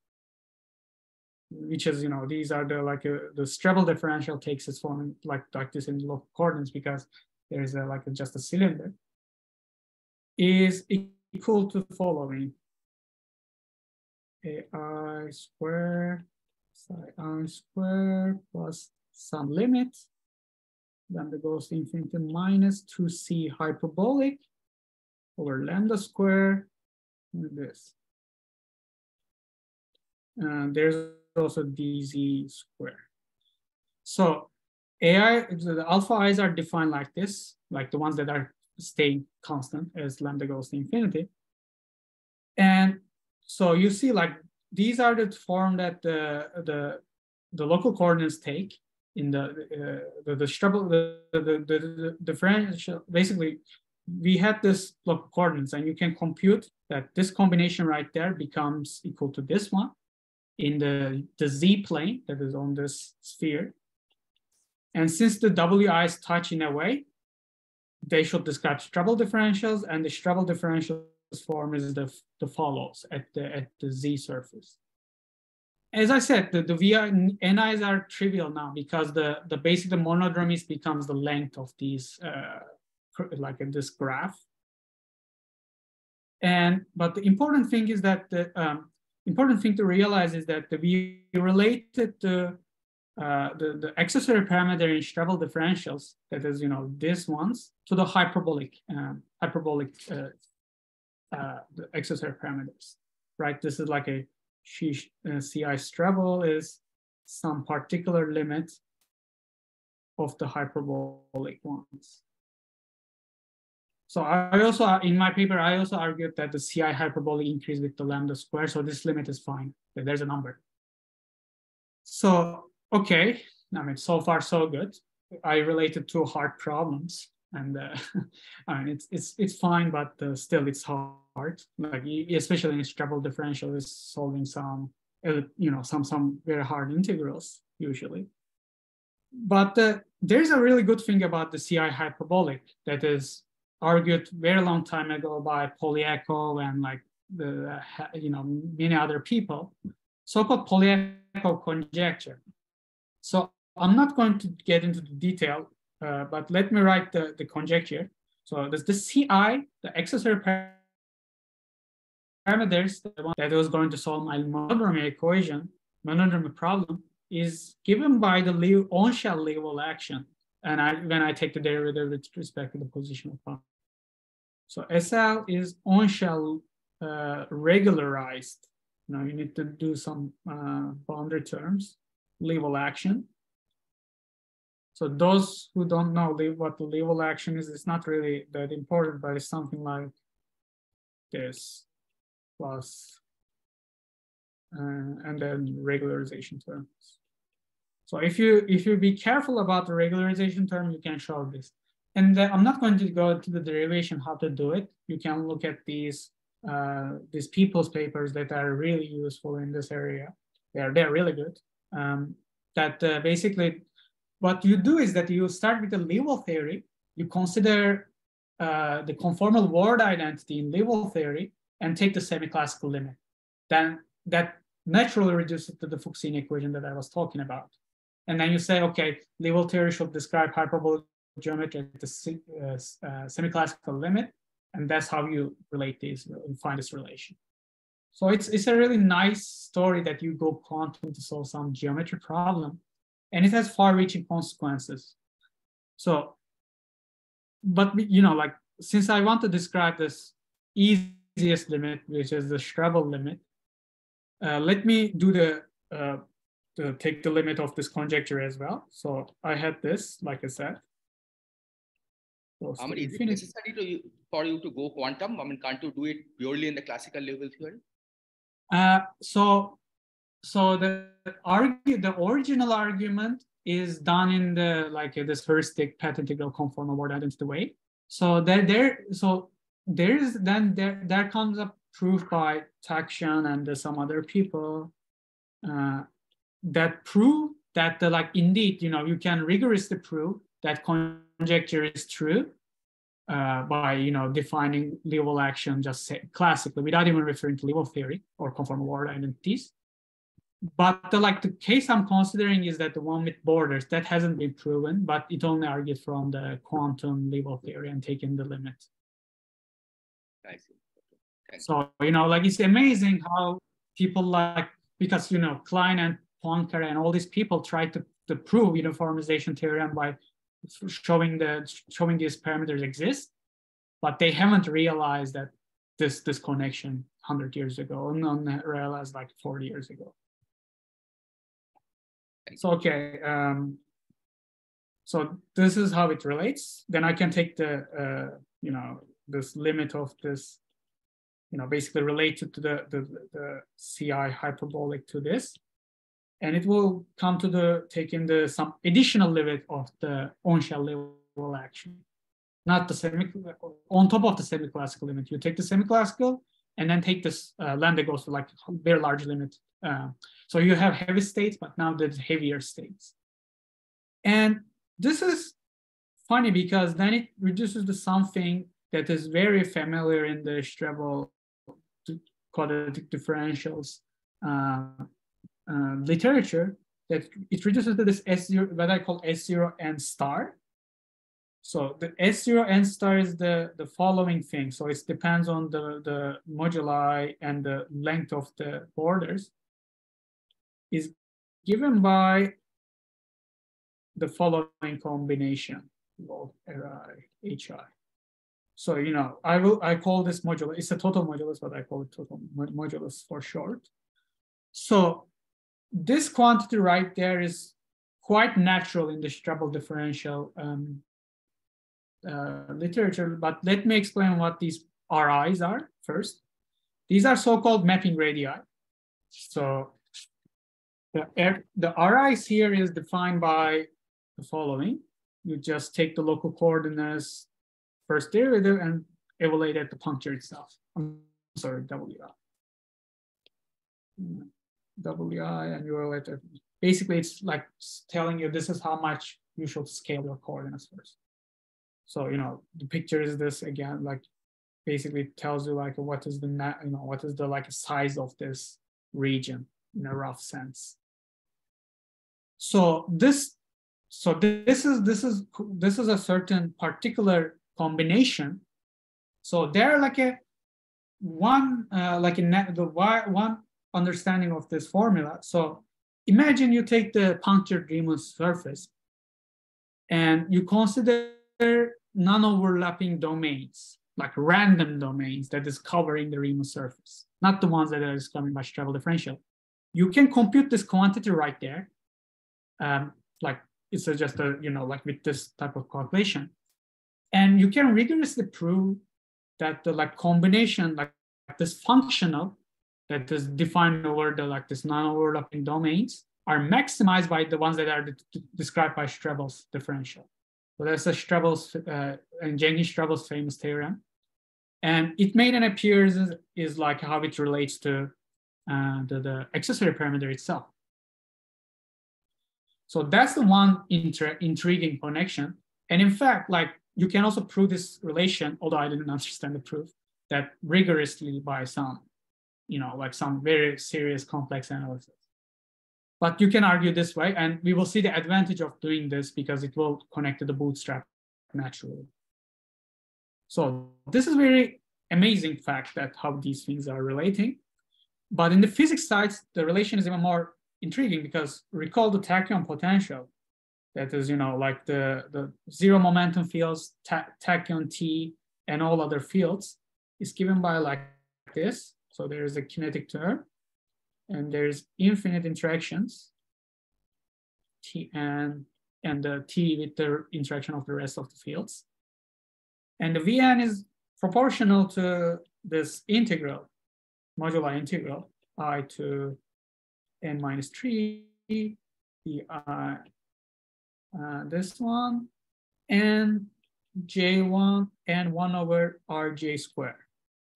which is, you know, these are the like uh, the Strebel differential takes its form like, like this in local coordinates because there is a, like a, just a cylinder, is equal to the following. AI squared psi i squared plus some limit, then the goes to infinity minus 2c hyperbolic over lambda square like this. And there's also dz square. So AI, the alpha i's are defined like this, like the ones that are staying constant as lambda goes to infinity. And so you see like these are the form that the, the, the local coordinates take in the, uh, the, the, the, the, the, the differential, basically we had this local coordinates and you can compute that this combination right there becomes equal to this one in the, the z plane that is on this sphere. And since the wi's touch in a way, they should describe Strebel differentials and the Strebel differentials form is the, the follows at the, at the z surface. As I said, the, the VI NIs are trivial now because the, the basic the monodromies becomes the length of these uh, like in this graph. And but the important thing is that the um, important thing to realize is that the, we related the uh, the, the accessory parameter in Strebel differentials, that is, you know, these ones, to the hyperbolic um, hyperbolic uh, uh, the accessory parameters, right? This is like a she, uh, CI Strebel is some particular limit of the hyperbolic ones. So I also, in my paper, I also argued that the CI hyperbolic increase with the lambda square. So this limit is fine. There's a number. So, okay. I mean, so far so good. I related to hard problems and uh, I mean, it's, it's, it's fine, but uh, still it's hard. Like especially in Strebel differential is solving some, uh, you know, some, some very hard integrals usually. But uh, there's a really good thing about the CI hyperbolic that is argued very long time ago by Polyakov and like the you know many other people, so-called Polyakov conjecture. So I'm not going to get into the detail, uh, but let me write the, the conjecture. So there's the CI, the accessory parameters, the one that was going to solve my monodromy equation, monodromy problem, is given by the on-shell Liouville action. And I, when I take the derivative with respect to the positional function. So SL is on-shell uh, regularized. Now you need to do some uh, boundary terms, Liouville action. So those who don't know what the Liouville action is, it's not really that important, but it's something like this plus, uh, and then regularization terms. So if you if you be careful about the regularization term, you can show this. And uh, I'm not going to go to the derivation how to do it. You can look at these uh, these people's papers that are really useful in this area. They're they're really good. Um, that uh, basically what you do is that you start with the Liouville theory, you consider uh, the conformal Ward identity in Liouville theory and take the semi-classical limit. Then that naturally reduces to the Fuchsian equation that I was talking about. And then you say, okay, Liouville theory should describe hyperbolic geometry at the uh, uh, semi-classical limit. And that's how you relate these and find this relation. So it's, it's a really nice story that you go quantum to solve some geometry problem and it has far-reaching consequences. So, but you know, like since I want to describe this easiest limit, which is the Strebel limit, uh, let me do the, uh, the take the limit of this conjecture as well. So I had this, like I said. So I mean, is it necessary to you, for you to go quantum? I mean, can't you do it purely in the classical Liouville theory? Uh, so so the argue the original argument is done in the like uh, this heuristic path integral conformal Ward identity way. So there, there, so there is then there there comes a proof by Takhtajan and some other people uh, that prove that the like indeed you know you can rigorously prove that conjecture is true uh, by you know defining Liouville action just say, classically without even referring to Liouville theory or conformal Ward identities but the, like the case I'm considering is that the one with borders that hasn't been proven, but it only argued from the quantum Liouville theory and taking the limit. I see. Okay. So you know, like it's amazing how people like because you know Klein and Poincare and all these people tried to to prove uniformization theorem by showing the showing these parameters exist, but they haven't realized that this this connection 100 years ago and realized like 40 years ago. So, okay. Um, so this is how it relates. Then I can take the, uh, you know, this limit of this, you know, basically related to the, the, the CI hyperbolic to this. And it will come to the taking the some additional limit of the on-shell Liouville action, not the semi on top of the semi-classical limit. You take the semi-classical and then take this uh, lambda goes to like very large limit uh, so you have heavy states, but now there's heavier states. And this is funny because then it reduces to something that is very familiar in the Strebel quadratic differentials uh, uh, literature that it reduces to this S0, what I call S0 n star. So the S0 n star is the, the following thing. So it depends on the, the moduli and the length of the borders is given by the following combination of Ri, Hi. So, you know, I will, I call this modulus, it's a total modulus, but I call it total modulus for short. So this quantity right there is quite natural in the Strebel differential um, uh, literature, but let me explain what these RIs are first. These are so-called mapping radii. So the, the RIs here is defined by the following. You just take the local coordinates, first derivative, and evaluate at the puncture itself. I'm sorry, WI. WI and evaluate it. Basically, it's like telling you this is how much you should scale your coordinates first. So, you know, the picture is this again, like basically tells you like what is the you know what is the like size of this region in a rough sense. So this so this is this is this is a certain particular combination. So there are like a one uh, like in the one understanding of this formula. So imagine you take the punctured Riemann surface and you consider non-overlapping domains, like random domains that is covering the Riemann surface, not the ones that are coming by Strebel differential. You can compute this quantity right there. Um, like it's just a, you know, like with this type of calculation. And you can rigorously prove that the like combination, like this functional that is defined over the like this non-overlapping domains are maximized by the ones that are described by Strebel's differential. So that's a Strebel's uh, and Jenkins-Strebel's famous theorem. And it made an appearance is, is like how it relates to uh, the, the accessory parameter itself. So that's the one intriguing connection. And in fact, like you can also prove this relation, although I didn't understand the proof, that rigorously by some, you know, like some very serious complex analysis. But you can argue this way, and we will see the advantage of doing this because it will connect to the bootstrap naturally. So this is very amazing fact that how these things are relating. But in the physics side, the relation is even more intriguing because recall the tachyon potential. That is, you know, like the, the zero momentum fields, ta tachyon T, and all other fields is given by like this. So there is a kinetic term and there's infinite interactions Tn and, the T with the interaction of the rest of the fields. And the Vn is proportional to this integral, moduli integral, i to n minus 3, the uh, uh, this one, and j1 and 1 over rj squared.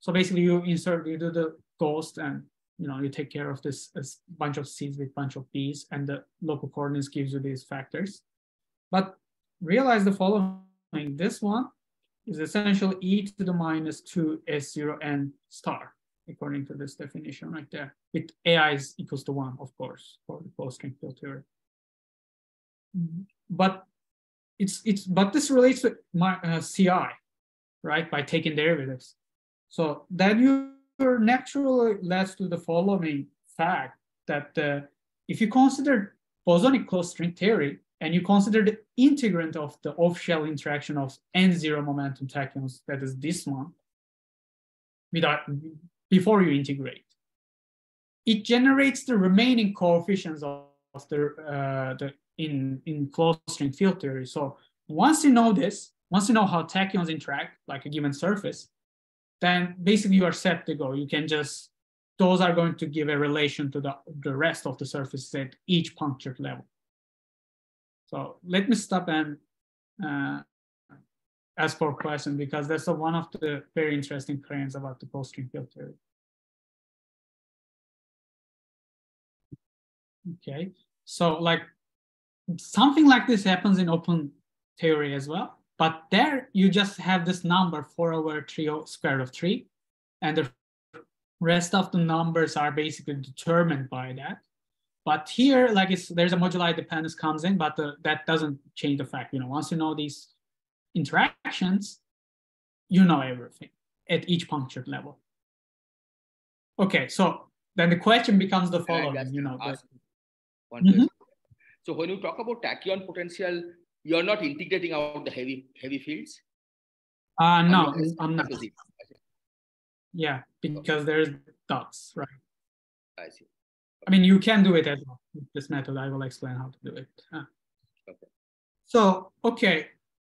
So basically you insert, you do the ghost and you know, you take care of this bunch of C's with bunch of B's and the local coordinates gives you these factors. But realize the following, this one is essentially e to the minus two S0 n star, according to this definition right there, with AI is equals to one, of course, for the closed string field theory. But it's, it's, but this relates to my uh, CI, right, by taking derivatives. So that you naturally leads to the following fact that uh, if you consider bosonic closed string theory and you consider the integrand of the off-shell interaction of n0 momentum tachyons, that is this one, without, before you integrate, it generates the remaining coefficients of, of the, uh, the in, in closed string field theory. So once you know this, once you know how tachyons interact, like a given surface, then basically you are set to go. You can just, those are going to give a relation to the, the rest of the surfaces at each punctured level. So let me stop and uh, ask for a question because that's a, one of the very interesting claims about the closed string field theory. Okay, so like something like this happens in open theory as well. But there you just have this number four over three square root of three. And the rest of the numbers are basically determined by that. But here, like it's, there's a moduli dependence comes in, but the, that doesn't change the fact, you know, once you know these interactions, you know everything at each punctured level. Okay, so then the question becomes the following, you know. The, mm -hmm. So when you talk about tachyon potential, you're not integrating out the heavy heavy fields? Uh, no, I'm not. Yeah, because there's dots, right? I see. I mean, you can do it as well. With this method, I will explain how to do it. Okay. So, okay,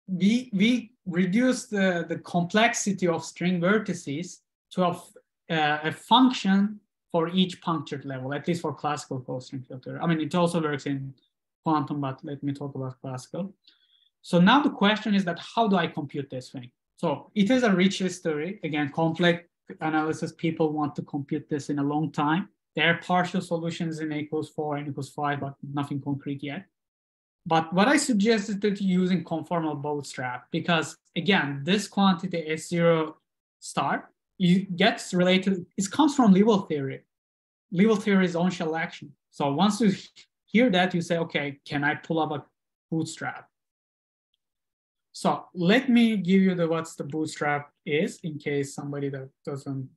we we reduce the, the complexity of string vertices to a, uh, a function for each punctured level, at least for classical closed string filter. I mean, it also works in quantum, but let me talk about classical. So now the question is that how do I compute this thing? So it is a rich history. Again, complex analysis, people want to compute this in a long time. There are partial solutions in A equals four and equals five, but nothing concrete yet. But what I suggested that using conformal bootstrap, because again, this quantity S0 star, it gets related, it comes from Liouville theory. Liouville theory is on shell action. So once you hear that, you say, okay, can I pull up a bootstrap? So let me give you the what's the bootstrap is in case somebody that doesn't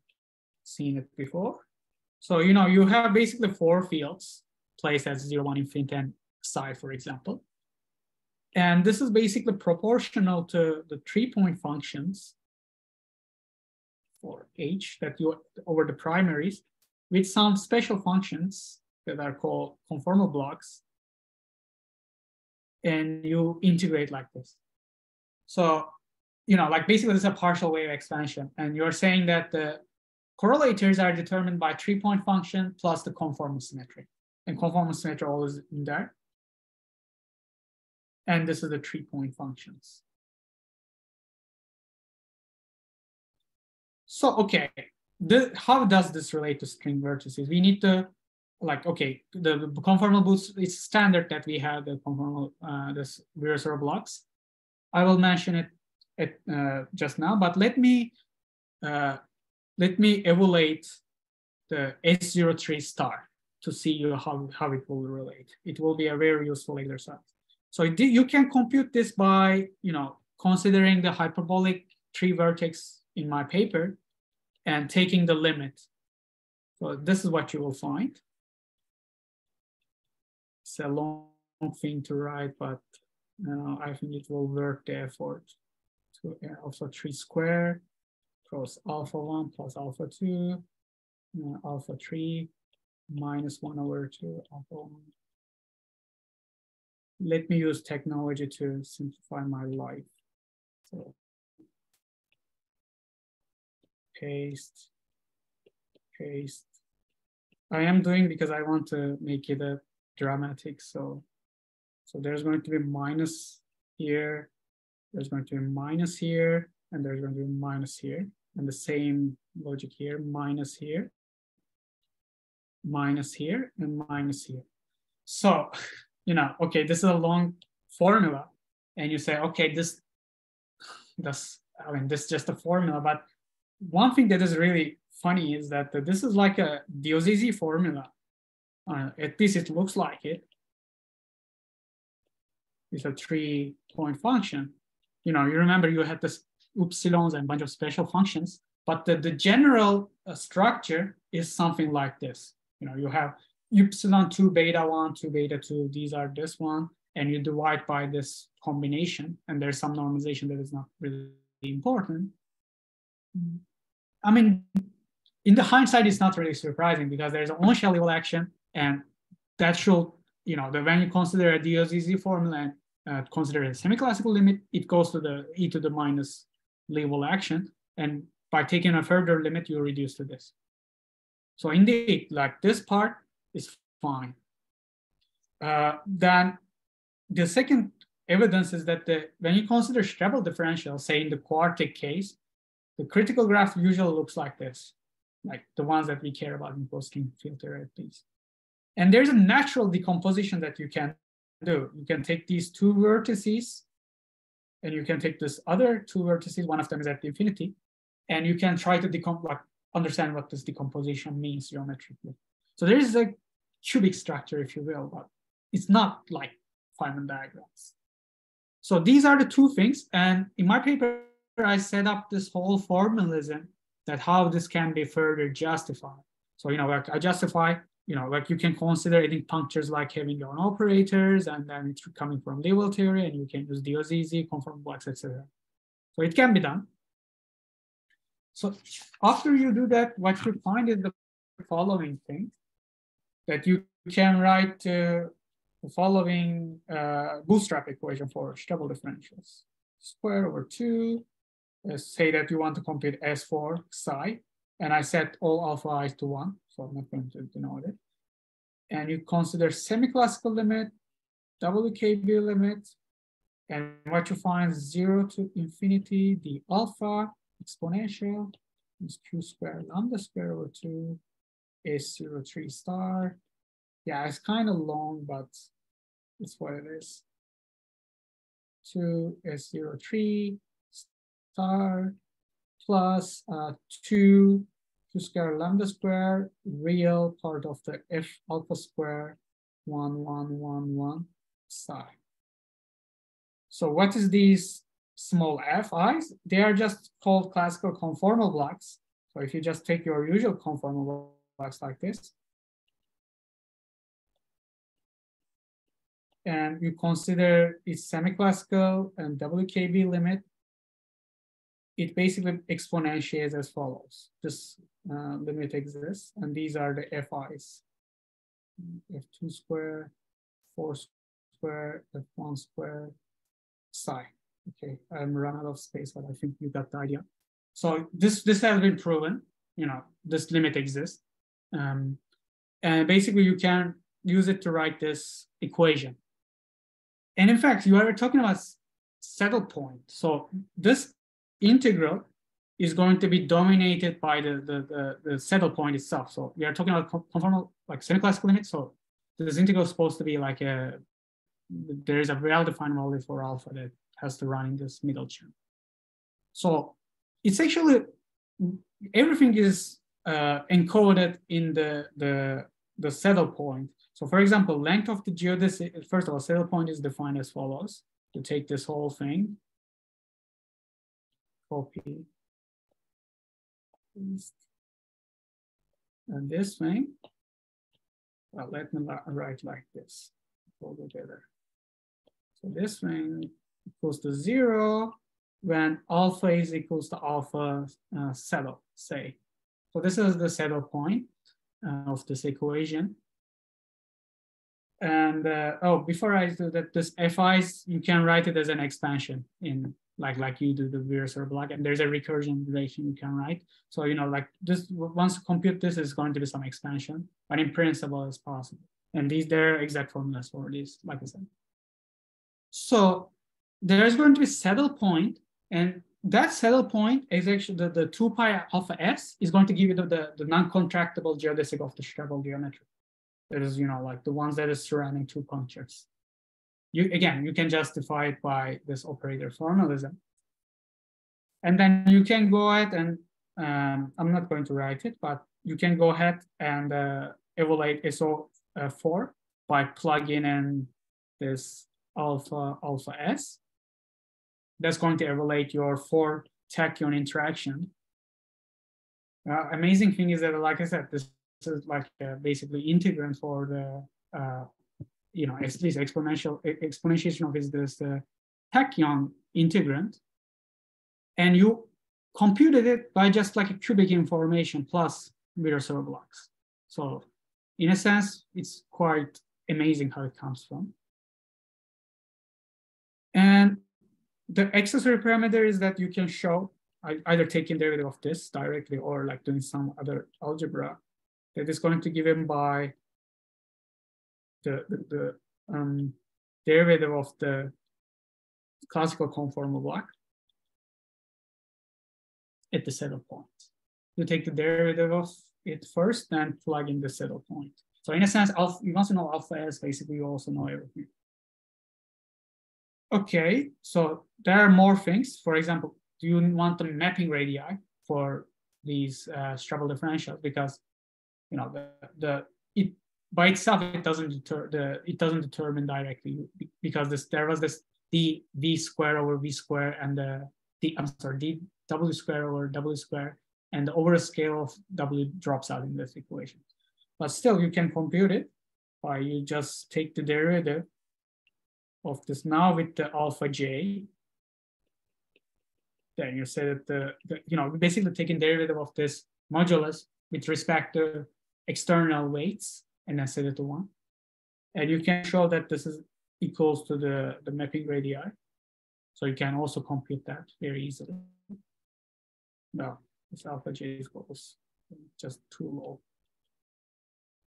seen it before. So you know you have basically four fields placed as zero, one, infinite, and psi, for example. And this is basically proportional to the three-point functions for h that you over the primaries with some special functions that are called conformal blocks. And you integrate like this. So, you know, like basically this is a partial wave expansion. And you're saying that the correlators are determined by three-point function plus the conformal symmetry. And conformal symmetry always in there. And this is the three-point functions. So, okay, the, how does this relate to string vertices? We need to, like, okay, the, conformal boots, it's standard that we have the conformal, uh, this Virasoro blocks. I will mention it, it uh, just now, but let me uh, let me evaluate the S03 star to see how, how it will relate. It will be a very useful exercise. So you can compute this by, you know, considering the hyperbolic tree vertex in my paper and taking the limit. So this is what you will find. It's a long thing to write, but I think it will worth the effort. Uh, alpha 3 square cross alpha 1 plus alpha 2, uh, alpha 3 minus 1 over 2 alpha 1. Let me use technology to simplify my life. So paste, paste. I am doing because I want to make it a dramatic. So, so there's going to be minus here. There's going to be minus here, and there's going to be minus here. And the same logic here, minus here, minus here, and minus here. So, you know, okay, this is a long formula. And you say, okay, this, this, I mean, this is just a formula, but one thing that is really funny is that this is like a DOZZ formula. Uh, at least it looks like it. It's a three point function. You know, you remember you had this upsilons and a bunch of special functions, but the, the general uh, structure is something like this. You know, you have upsilon two beta one, two beta two, these are this one, and you divide by this combination, and there's some normalization that is not really important. I mean, in the hindsight, it's not really surprising because there's an on-shell Liouville action, and that should, you know, the, when you consider a DOZZ formula and uh, consider a semi-classical limit, it goes to the e to the minus Liouville action, and by taking a further limit, you reduce to this. So indeed, like this part is fine. Uh, then the second evidence is that the, when you consider Strebel differential, say in the quartic case, the critical graph usually looks like this, like the ones that we care about in filter at least. And there's a natural decomposition that you can do. You can take these two vertices and you can take this other two vertices, one of them is at the infinity, and you can try to decom like, understand what this decomposition means geometrically. So there is a cubic structure, if you will, but it's not like Feynman diagrams. So these are the two things. And in my paper, I set up this whole formalism that how this can be further justified. So, you know, I justify, you know, like you can consider any punctures like having your own operators and then it's coming from Liouville theory and you can use DOZZ, conformal blocks, etc. So it can be done. So after you do that, what you find is the following thing, that you can write uh, the following uh, bootstrap equation for Strebel differentials. Square over two uh, say that you want to compute S for psi, and I set all alpha i's to one, so I'm not going to denote it. And you consider semi-classical limit, WKB limit, and what you find zero to infinity, the alpha exponential is q squared lambda squared over two is zero three star. Yeah, it's kind of long, but it's what it is. Two is zero three star plus uh, 2 2 square lambda square real part of the f alpha square 1 1 1 1 psi. So what is these small fi's? They are just called classical conformal blocks. So if you just take your usual conformal blocks like this, and you consider its semi-classical and WKB limit, it basically exponentiates as follows. This uh, limit exists, and these are the FIs. F2 square, 4 square, F1 square, psi. Okay, I'm run out of space, but I think you got the idea. So this, this has been proven, you know, this limit exists. Um, and basically you can use it to write this equation. And in fact, you are talking about saddle point. So this integral is going to be dominated by the, the, the, the saddle point itself. So we are talking about conformal, like semi-classical limit. So this integral is supposed to be like a, there is a well-defined value for alpha that has to run in this middle chain. So it's actually, everything is uh, encoded in the, the, the saddle point. So for example, length of the geodesic, first of all, saddle point is defined as follows. To take this whole thing, copy, and this thing, well, let me write like this, all together. So this thing equals to zero when alpha is equals to alpha uh, saddle, say. So this is the saddle point uh, of this equation. And uh, oh, before I do that, this FIs, you can write it as an expansion in like like you do the Virasoro block, and there's a recursion relation you can write. So you know, like this once you compute this, is going to be some expansion, but in principle, it's possible. And these there are exact formulas for these, like I said. So there's going to be saddle point, and that saddle point is actually the, the 2 pi alpha s is going to give you the, the, the non-contractible geodesic of the Strebel geometry. That is, you know, like the ones that is surrounding two punctures. You again, you can justify it by this operator formalism. And then you can go ahead and um, I'm not going to write it, but you can go ahead and uh, evaluate SO4 by plugging in this alpha alpha s that's going to evaluate your four tachyon interaction. Uh, amazing thing is that, like I said, this is like uh, basically integrand for the, uh, you know, least exponential exponentiation of is this uh, tachyon integrand. And you computed it by just like a cubic information plus Virasoro blocks. So in a sense, it's quite amazing how it comes from. And the accessory parameter is that you can show either taking derivative of this directly or like doing some other algebra that is going to give him by the, the, the um, derivative of the classical conformal block at the saddle point. You take the derivative of it first, then plug in the saddle point. So in a sense, alpha, you want to know alpha s, basically you also know everything. Okay, so there are more things. For example, do you want the mapping radii for these uh, differentials? Because you know the the it by itself it doesn't deter the it doesn't determine directly because this there was this d v square over v square and the d I'm sorry d w square over w square and the over scale of w drops out in this equation. But still, you can compute it by you just take the derivative of this now with the alpha j, then you say that the, the you know, basically taking derivative of this modulus with respect to external weights and it to one. And you can show that this is equals to the, the mapping radii. So you can also compute that very easily. No, this alpha j equals just too low.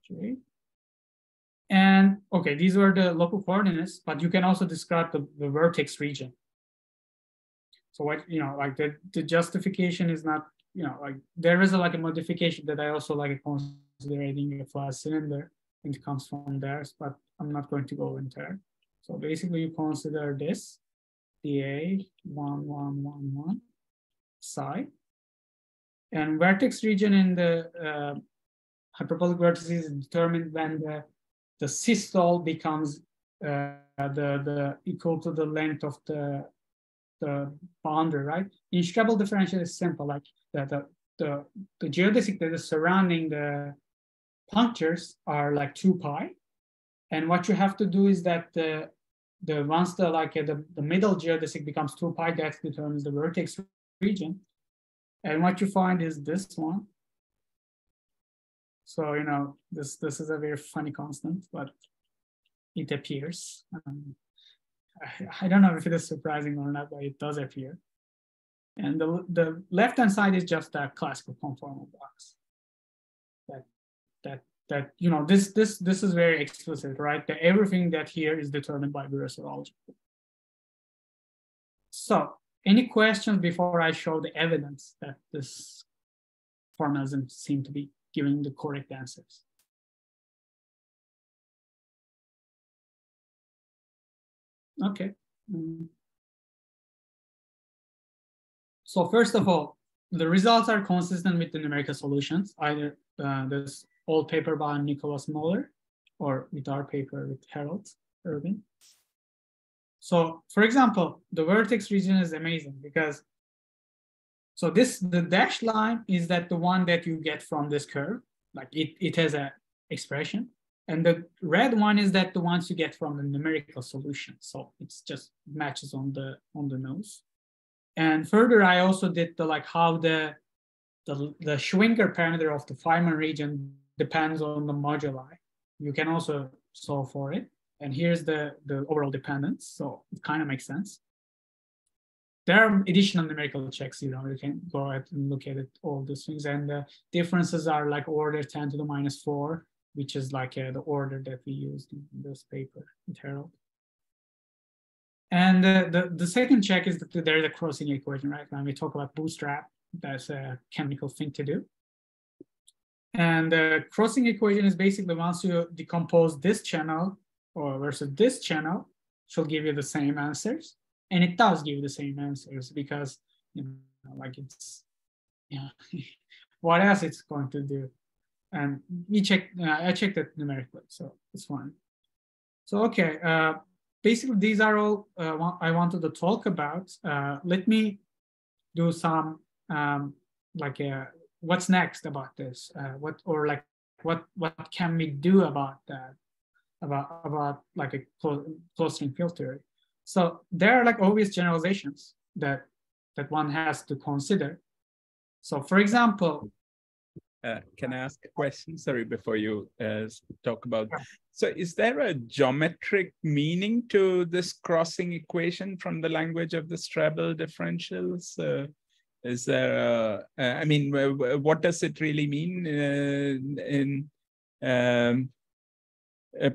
J. And okay, these were the local coordinates, but you can also describe the, the vertex region. So what, you know, like the, the justification is not, you know, like there is a, like a modification that I also like considering a flat cylinder and it comes from there, but I'm not going to go into. So basically you consider this, DA 1111 psi, And vertex region in the uh, hyperbolic vertices is determined when the, the systole becomes uh, the, the equal to the length of the, the boundary, right? In Strebel differential is simple, like the, the, the, the geodesic that is surrounding the punctures are like two pi. And what you have to do is that the, the once the like uh, the, the middle geodesic becomes two pi, that determines the vertex region. And what you find is this one. So, you know, this, this is a very funny constant, but it appears. Um, I, don't know if it is surprising or not, but it does appear. And the, the left-hand side is just a classical conformal box. That, that, that, you know, this, this, this is very explicit, right? That everything that here is determined by Virasoro algebra. So any questions before I show the evidence that this formalism seem to be giving the correct answers? Okay. So first of all, the results are consistent with the numerical solutions, either uh, this old paper by Nicolas Moeller or with our paper with Harold Erbin. So for example, the vertex region is amazing because so this, the dashed line is that the one that you get from this curve, like it, it has a expression. And the red one is that the ones you get from the numerical solution. So it's just matches on the on the nose. And further, I also did the like how the the, the Schwinger parameter of the Feynman region depends on the moduli. You can also solve for it. And here's the, the overall dependence. So it kind of makes sense. There are additional numerical checks, you know, you can go ahead and look at it, all these things. And the differences are like order 10 to the minus four, which is like uh, the order that we used in this paper Harold. And uh, the, the second check is that there's a crossing equation, right? When we talk about bootstrap, that's a chemical thing to do. And the crossing equation is basically once you decompose this channel or versus this channel, she'll give you the same answers. And it does give you the same answers because, you know, like it's, yeah, what else it's going to do? And we check, uh, I checked it numerically, so it's fine. So, okay, uh, basically these are all uh, I wanted to talk about. Uh, let me do some, um, like, uh, what's next about this? Uh, what, or like, what, what can we do about that? about about like a closed string field theory. So there are like obvious generalizations that that one has to consider. So for example, uh, can I ask a question? Sorry, before you uh, talk about. So, is there a geometric meaning to this crossing equation from the language of the Strebel differentials? Uh, is there? A, uh, I mean, what does it really mean uh, in? Um, uh,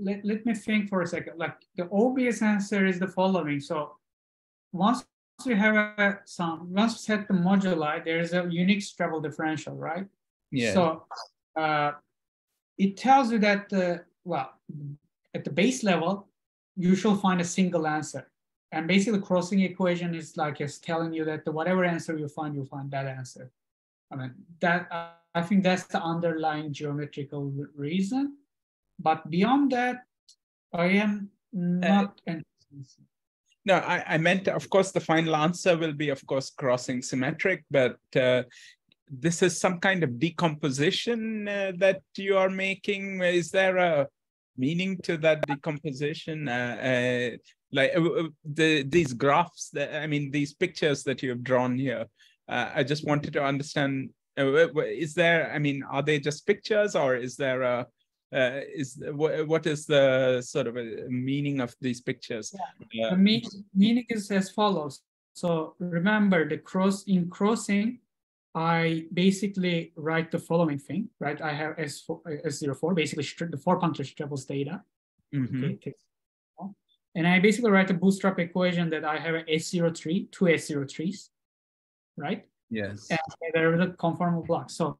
let, let me think for a second. Like the obvious answer is the following. So once you have a some once you set the moduli, there is a unique Strebel differential, right? Yeah. So uh, it tells you that the well at the base level, you should find a single answer. And basically, crossing equation is like it's telling you that the whatever answer you find, you find that answer. I mean that uh, I think that's the underlying geometrical reason. But beyond that, I am not. Uh, no, I, I meant, of course, the final answer will be, of course, crossing symmetric, but uh, this is some kind of decomposition uh, that you are making. Is there a meaning to that decomposition? Uh, uh like uh, the, these graphs, that, I mean, these pictures that you have drawn here, I just wanted to understand, is there, I mean, are they just pictures or is there a uh, is what, what is the sort of meaning of these pictures? Yeah. Uh, the me meaning is as follows. So remember the cross in crossing, I basically write the following thing, right? I have S4, S04, basically the four puncture Strebel's data. Mm -hmm. okay, and I basically write a bootstrap equation that I have an S03, two S03s, right? Yes. And they're the conformal blocks. So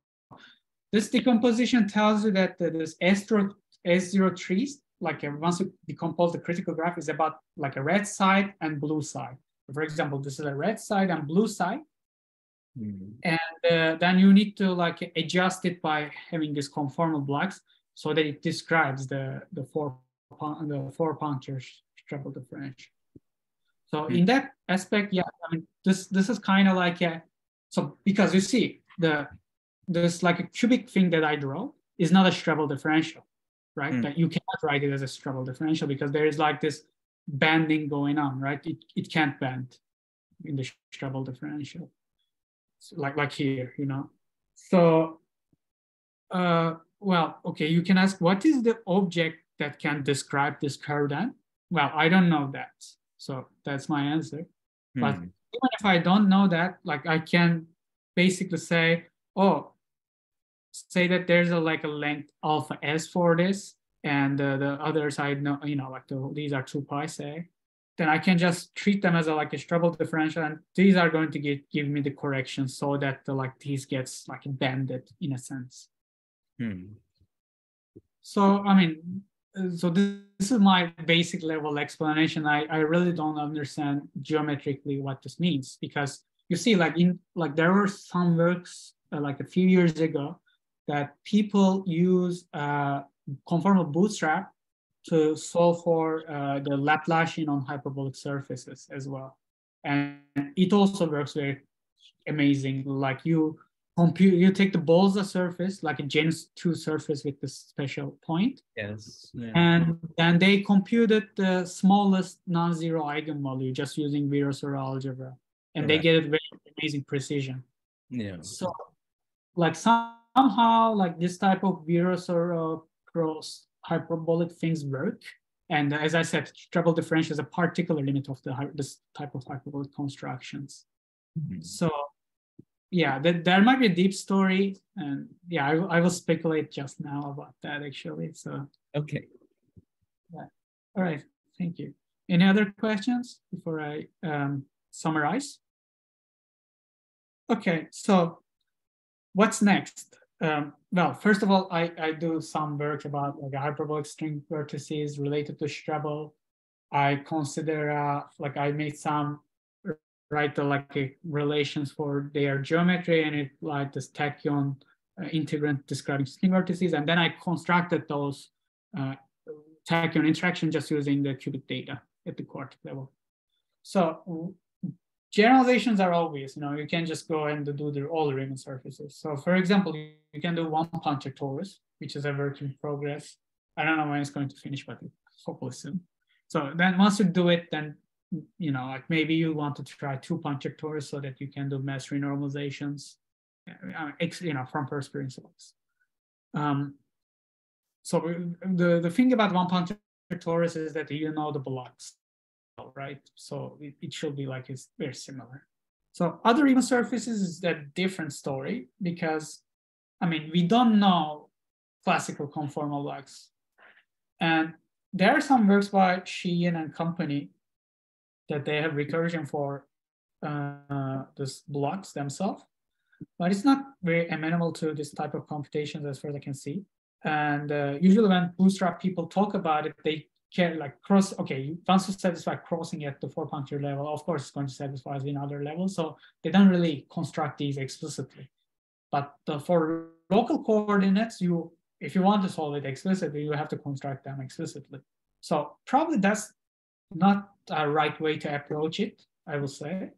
this decomposition tells you that this S0, S0 trees, like once you decompose the critical graph, is about like a red side and blue side. For example, this is a red side and blue side. Mm. And uh, then you need to like adjust it by having this conformal blocks so that it describes the, the four the four puncture Strebel differential. So mm. in that aspect, yeah, I mean, this this is kind of like a so because you see the this like a cubic thing that I draw is not a Strebel differential, right? Mm. That you cannot write it as a Strebel differential because there is like this bending going on, right? It it can't bend in the Strebel differential, so like like here, you know. So, uh, well, okay, you can ask what is the object that can describe this curve then? Well, I don't know that. So that's my answer. Mm. But hmm. even if I don't know that, like I can basically say, oh, say that there's a like a length alpha s for this, and uh, the other side, no, you know, like the, these are two pi, say, then I can just treat them as a like a Strebel differential, and these are going to get, give me the correction so that the like these gets like bended in a sense. Hmm. So I mean, so this, this, is my basic level explanation. I, I really don't understand geometrically what this means because you see like in like there were some works uh, like a few years ago that people use uh, conformal bootstrap to solve for uh, the Laplacian on hyperbolic surfaces as well. And it also works very amazing. Like you compute you take the Bolza surface like a Genus 2 surface with this special point. Yes. Yeah. And then they computed the smallest non-zero eigenvalue just using Virasoro algebra. And they get it very amazing precision. Yeah. So like somehow like this type of Virasoro cross hyperbolic things work. And as I said, Strebel differential is a particular limit of the this type of hyperbolic constructions. Mm-hmm. So yeah, that, there might be a deep story, and yeah, I, I will speculate just now about that actually. So okay, yeah. All right, thank you. Any other questions before I um, summarize? Okay, so what's next? Um, well, first of all, I, I do some work about like hyperbolic string vertices related to Strebel. I consider uh, like I made some write the like a relations for their geometry and it like this tachyon uh, integrand describing string vertices. And then I constructed those uh, tachyon interaction just using the cubic data at the quartic level. So generalizations are obvious. You know, you can just go and do the, all the Riemann surfaces. So for example, you can do one puncture torus, which is a work in progress. I don't know when it's going to finish, but hopefully soon. So then once you do it, then you know, like maybe you want to try two puncture torus so that you can do mass renormalizations, uh, you know, from first principles. Um, so the, the thing about one puncture torus is that you know the blocks, right? So it, it should be like it's very similar. So other Riemann surfaces is a different story because, I mean, we don't know classical conformal blocks. And there are some works by Sheehan and company that they have recursion for uh, these blocks themselves, but it's not very amenable to this type of computations as far as I can see. And uh, usually when Bootstrap people talk about it, they care like cross, okay, once you satisfy crossing at the four puncture level, of course it's going to satisfy in other levels. So they don't really construct these explicitly. But the, for local coordinates, you if you want to solve it explicitly, you have to construct them explicitly. So probably that's not a right way to approach it, I will say.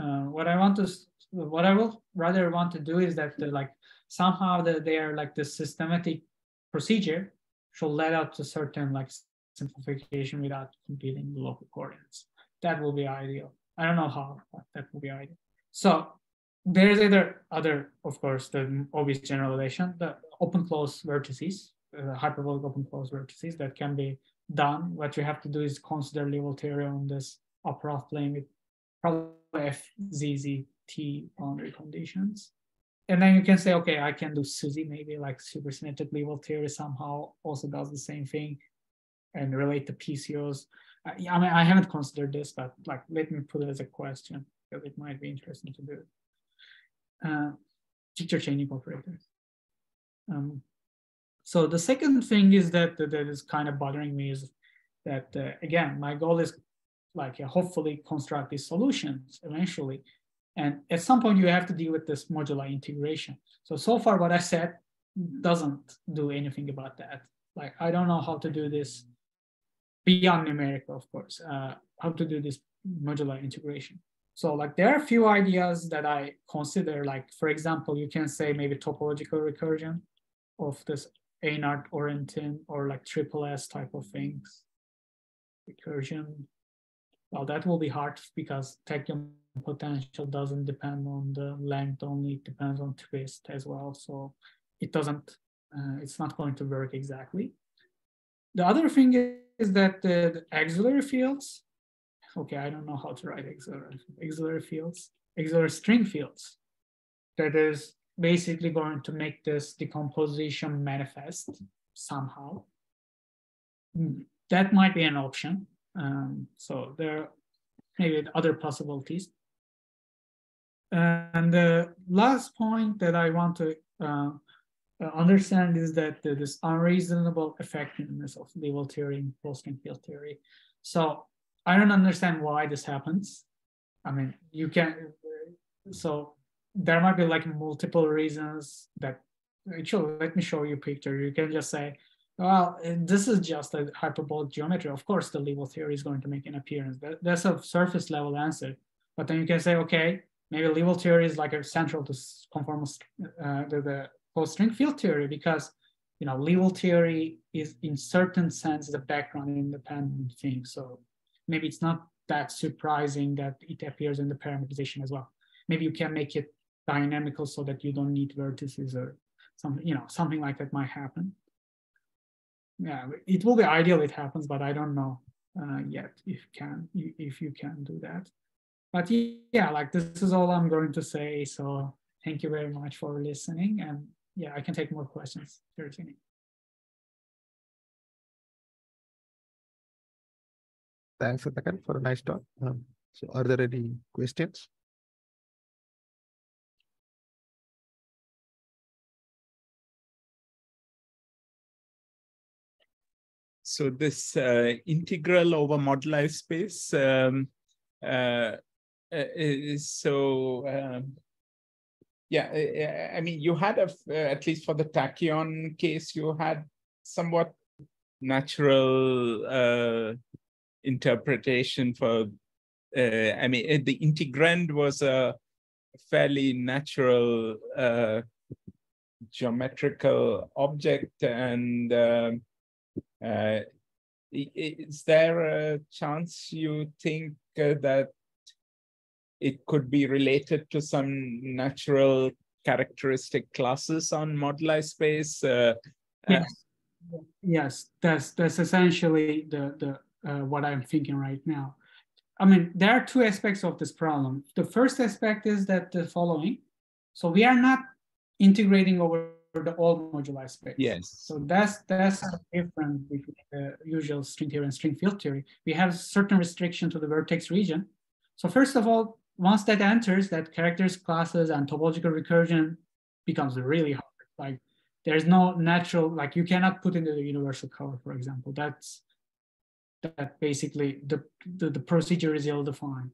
Uh, what I want to, what I will rather want to do is that the, like somehow that they are like the systematic procedure should lead out to certain like simplification without competing the local coordinates. That will be ideal. I don't know how, but that will be ideal. So there's either other, of course, the obvious generalization, the open close vertices, uh, hyperbolic open close vertices that can be done, what you have to do is consider Liouville theory on this upper half plane with probably FZZT boundary conditions. And then you can say, okay, I can do SUSY, maybe like supersymmetric Liouville theory somehow also does the same thing and relate to PCOs. I, I mean, I haven't considered this, but like, let me put it as a question because it might be interesting to do. Uh, chaining operators. Um, so the second thing is that that is kind of bothering me is that uh, again, my goal is like uh, hopefully construct these solutions eventually. And at some point you have to deal with this modular integration. So, so far what I said doesn't do anything about that. Like, I don't know how to do this beyond numerical, of course, uh, how to do this modular integration. So like there are a few ideas that I consider, like for example, you can say maybe topological recursion of this Eynard-Orantin or like triple S type of things. Recursion. Well, that will be hard because tachyon potential doesn't depend on the length only, it depends on twist as well. So it doesn't, uh, it's not going to work exactly. The other thing is that the, the auxiliary fields, okay, I don't know how to write auxiliary, auxiliary fields, auxiliary string fields. That is basically going to make this decomposition manifest somehow. Hmm, that might be an option. Um, so there are maybe other possibilities. And the last point that I want to uh, Uh, understand is that this unreasonable effectiveness of Liouville theory and closed-string field theory. So I don't understand why this happens. I mean, you can, so there might be like multiple reasons that, uh, actually, let me show you a picture. You can just say, well, uh, this is just a hyperbolic geometry. Of course, the Liouville theory is going to make an appearance. That, that's a surface level answer. But then you can say, okay, maybe Liouville theory is like a central to conformal uh, the, the closed string field theory because you know Liouville theory is in certain sense the background independent thing. So maybe it's not that surprising that it appears in the parameterization as well. Maybe you can make it dynamical so that you don't need vertices or something, you know, something like that might happen. Yeah, it will be ideal it happens, but I don't know uh, yet if can if you can do that. But yeah, like this is all I'm going to say. So thank you very much for listening, and yeah, I can take more questions if there's any. Thanks, Atakan, for a nice talk. Um, so are there any questions? So this uh, integral over moduli space, um, uh, uh is so, um, yeah, I mean, you had, a, at least for the tachyon case, you had somewhat natural uh, interpretation for, uh, I mean, the integrand was a fairly natural uh, geometrical object. And um, uh, is there a chance you think uh, that it could be related to some natural characteristic classes on moduli space? Uh, uh yes. yes, that's that's essentially the the uh, what I'm thinking right now. I mean, there are two aspects of this problem. The first aspect is that the following. So we are not integrating over the all moduli space. Yes. So that's that's different between the usual string theory and string field theory. We have certain restriction to the vertex region. So first of all, once that enters, that characters, classes, and topological recursion becomes really hard. Like there's no natural, like you cannot put into the universal cover, for example. That's that basically the, the, the procedure is ill-defined.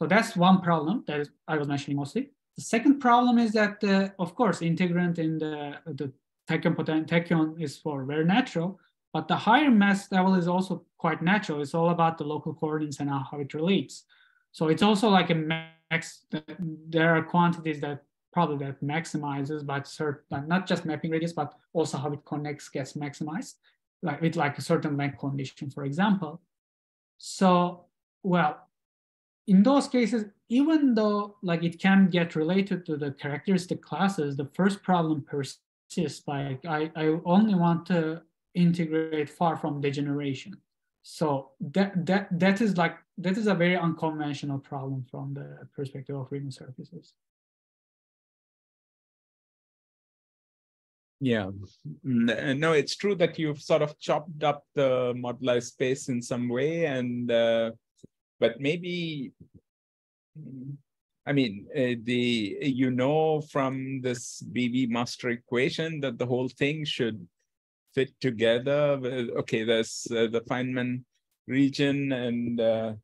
So that's one problem that I was mentioning mostly. The second problem is that, uh, of course, integrand in the, the tachyon, tachyon is for very natural, but the higher mass level is also quite natural. It's all about the local coordinates and how it relates. So it's also like a max, there are quantities that probably that maximizes, but certain, not just mapping radius, but also how it connects gets maximized like with like a certain length condition, for example. So, well, in those cases, even though like it can get related to the characteristic classes, the first problem persists. Like I, I only want to integrate far from degeneration. So that that that is like that is a very unconventional problem from the perspective of Riemann surfaces. Yeah, uh, no, it's true that you've sort of chopped up the moduli space in some way, and uh, but maybe, I mean, uh, the you know from this BV master equation that the whole thing should fit together. Okay, there's uh, the Feynman region, and uh,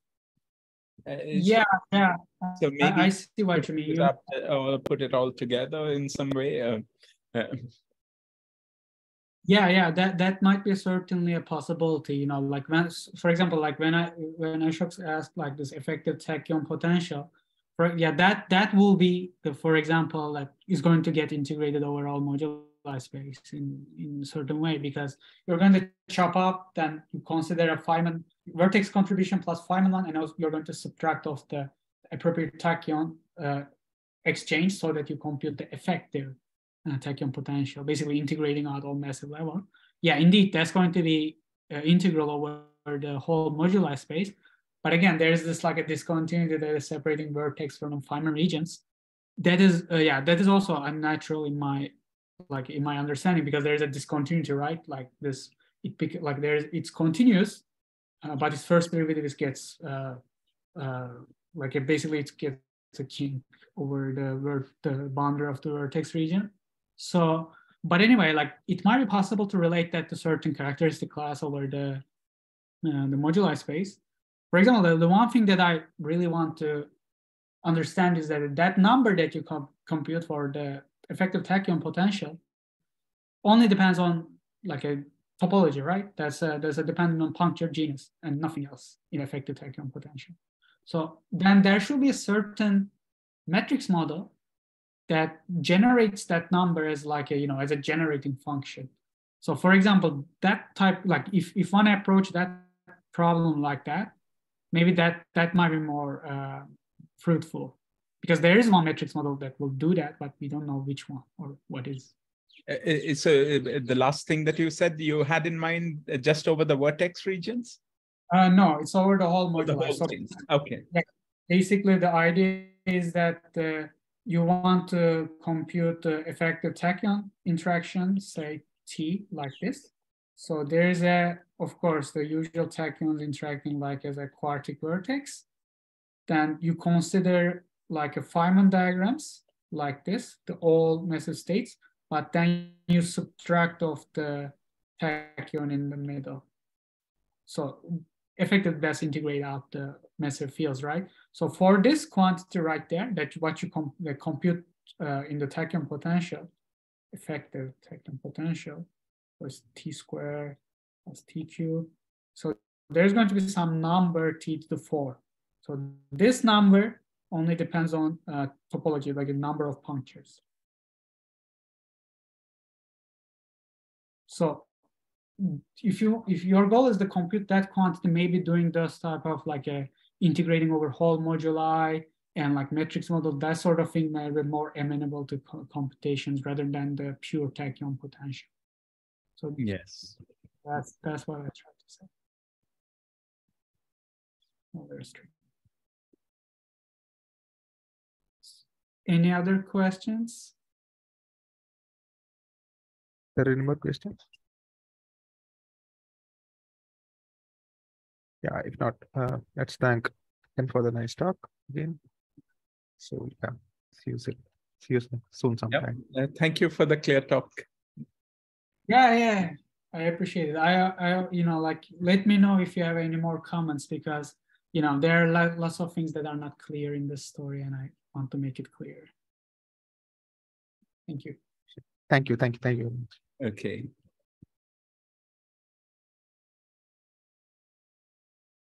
Uh, yeah, yeah. So maybe I, I see what you mean. Up, or put it all together in some way. Uh, uh, yeah, yeah, that that might be certainly a possibility. You know, like when, for example, like when I when Ashok asked like this effective tachyon potential, for yeah, that that will be, the, for example, like is going to get integrated over all moduli space in in a certain way because you're going to chop up, then you consider a Feynman vertex contribution plus Feynman and also you're going to subtract off the appropriate tachyon uh, exchange so that you compute the effective uh, tachyon potential, basically integrating out all massive level. Yeah, indeed, that's going to be uh, integral over the whole moduli space. But again, there's this like a discontinuity that is separating vertex from Feynman regions. That is, uh, yeah, that is also unnatural in my, like in my understanding because there's a discontinuity, right? Like this, it pick, like there's it's continuous, uh, but its first derivative gets uh, uh, like it basically it gets a kink over the the boundary of the vertex region. So, but anyway, like it might be possible to relate that to certain characteristic class over the uh, the moduli space. For example, the, the one thing that I really want to understand is that that number that you comp compute for the effective tachyon potential only depends on like a topology, right? That's a, that's a dependent on puncture genus and nothing else in effective tachyon potential. So then there should be a certain matrix model that generates that number as like a, you know, as a generating function. So for example, that type, like if, if one approach that problem like that, maybe that, that might be more uh, fruitful because there is one matrix model that will do that, but we don't know which one or what is. Uh, uh so uh, the last thing that you said you had in mind just over the vertex regions? Uh, no, it's over the whole module. The whole so, okay. Basically, the idea is that uh, you want to compute the effective tachyon interaction, say T like this. So there's a, of course, the usual tachyons interacting like as a quartic vertex. Then you consider like a Feynman diagrams like this, the all massive states, but then you subtract off the tachyon in the middle. So effective best integrate out the massive fields, right? So for this quantity right there, that what you com compute uh, in the tachyon potential, effective tachyon potential was t squared plus t cubed. So there's going to be some number t to the four. So this number only depends on uh, topology, like a number of punctures. So if you if your goal is to compute that quantity, maybe doing this type of like a integrating over whole moduli and like matrix model, that sort of thing might be more amenable to co computations rather than the pure tachyon potential. So yes, that's that's what I tried to say. There's three. Any other questions? There Are there any more questions? yeah, if not, uh, let's thank Ken for the nice talk again. So yeah, see you soon. See you soon sometime. Yep. Uh, thank you for the clear talk. Yeah, yeah, I appreciate it. I, I, you know, like let me know if you have any more comments because you know there are lots of things that are not clear in this story, and I want to make it clear. Thank you. Thank you. Thank you. Thank you. Okay.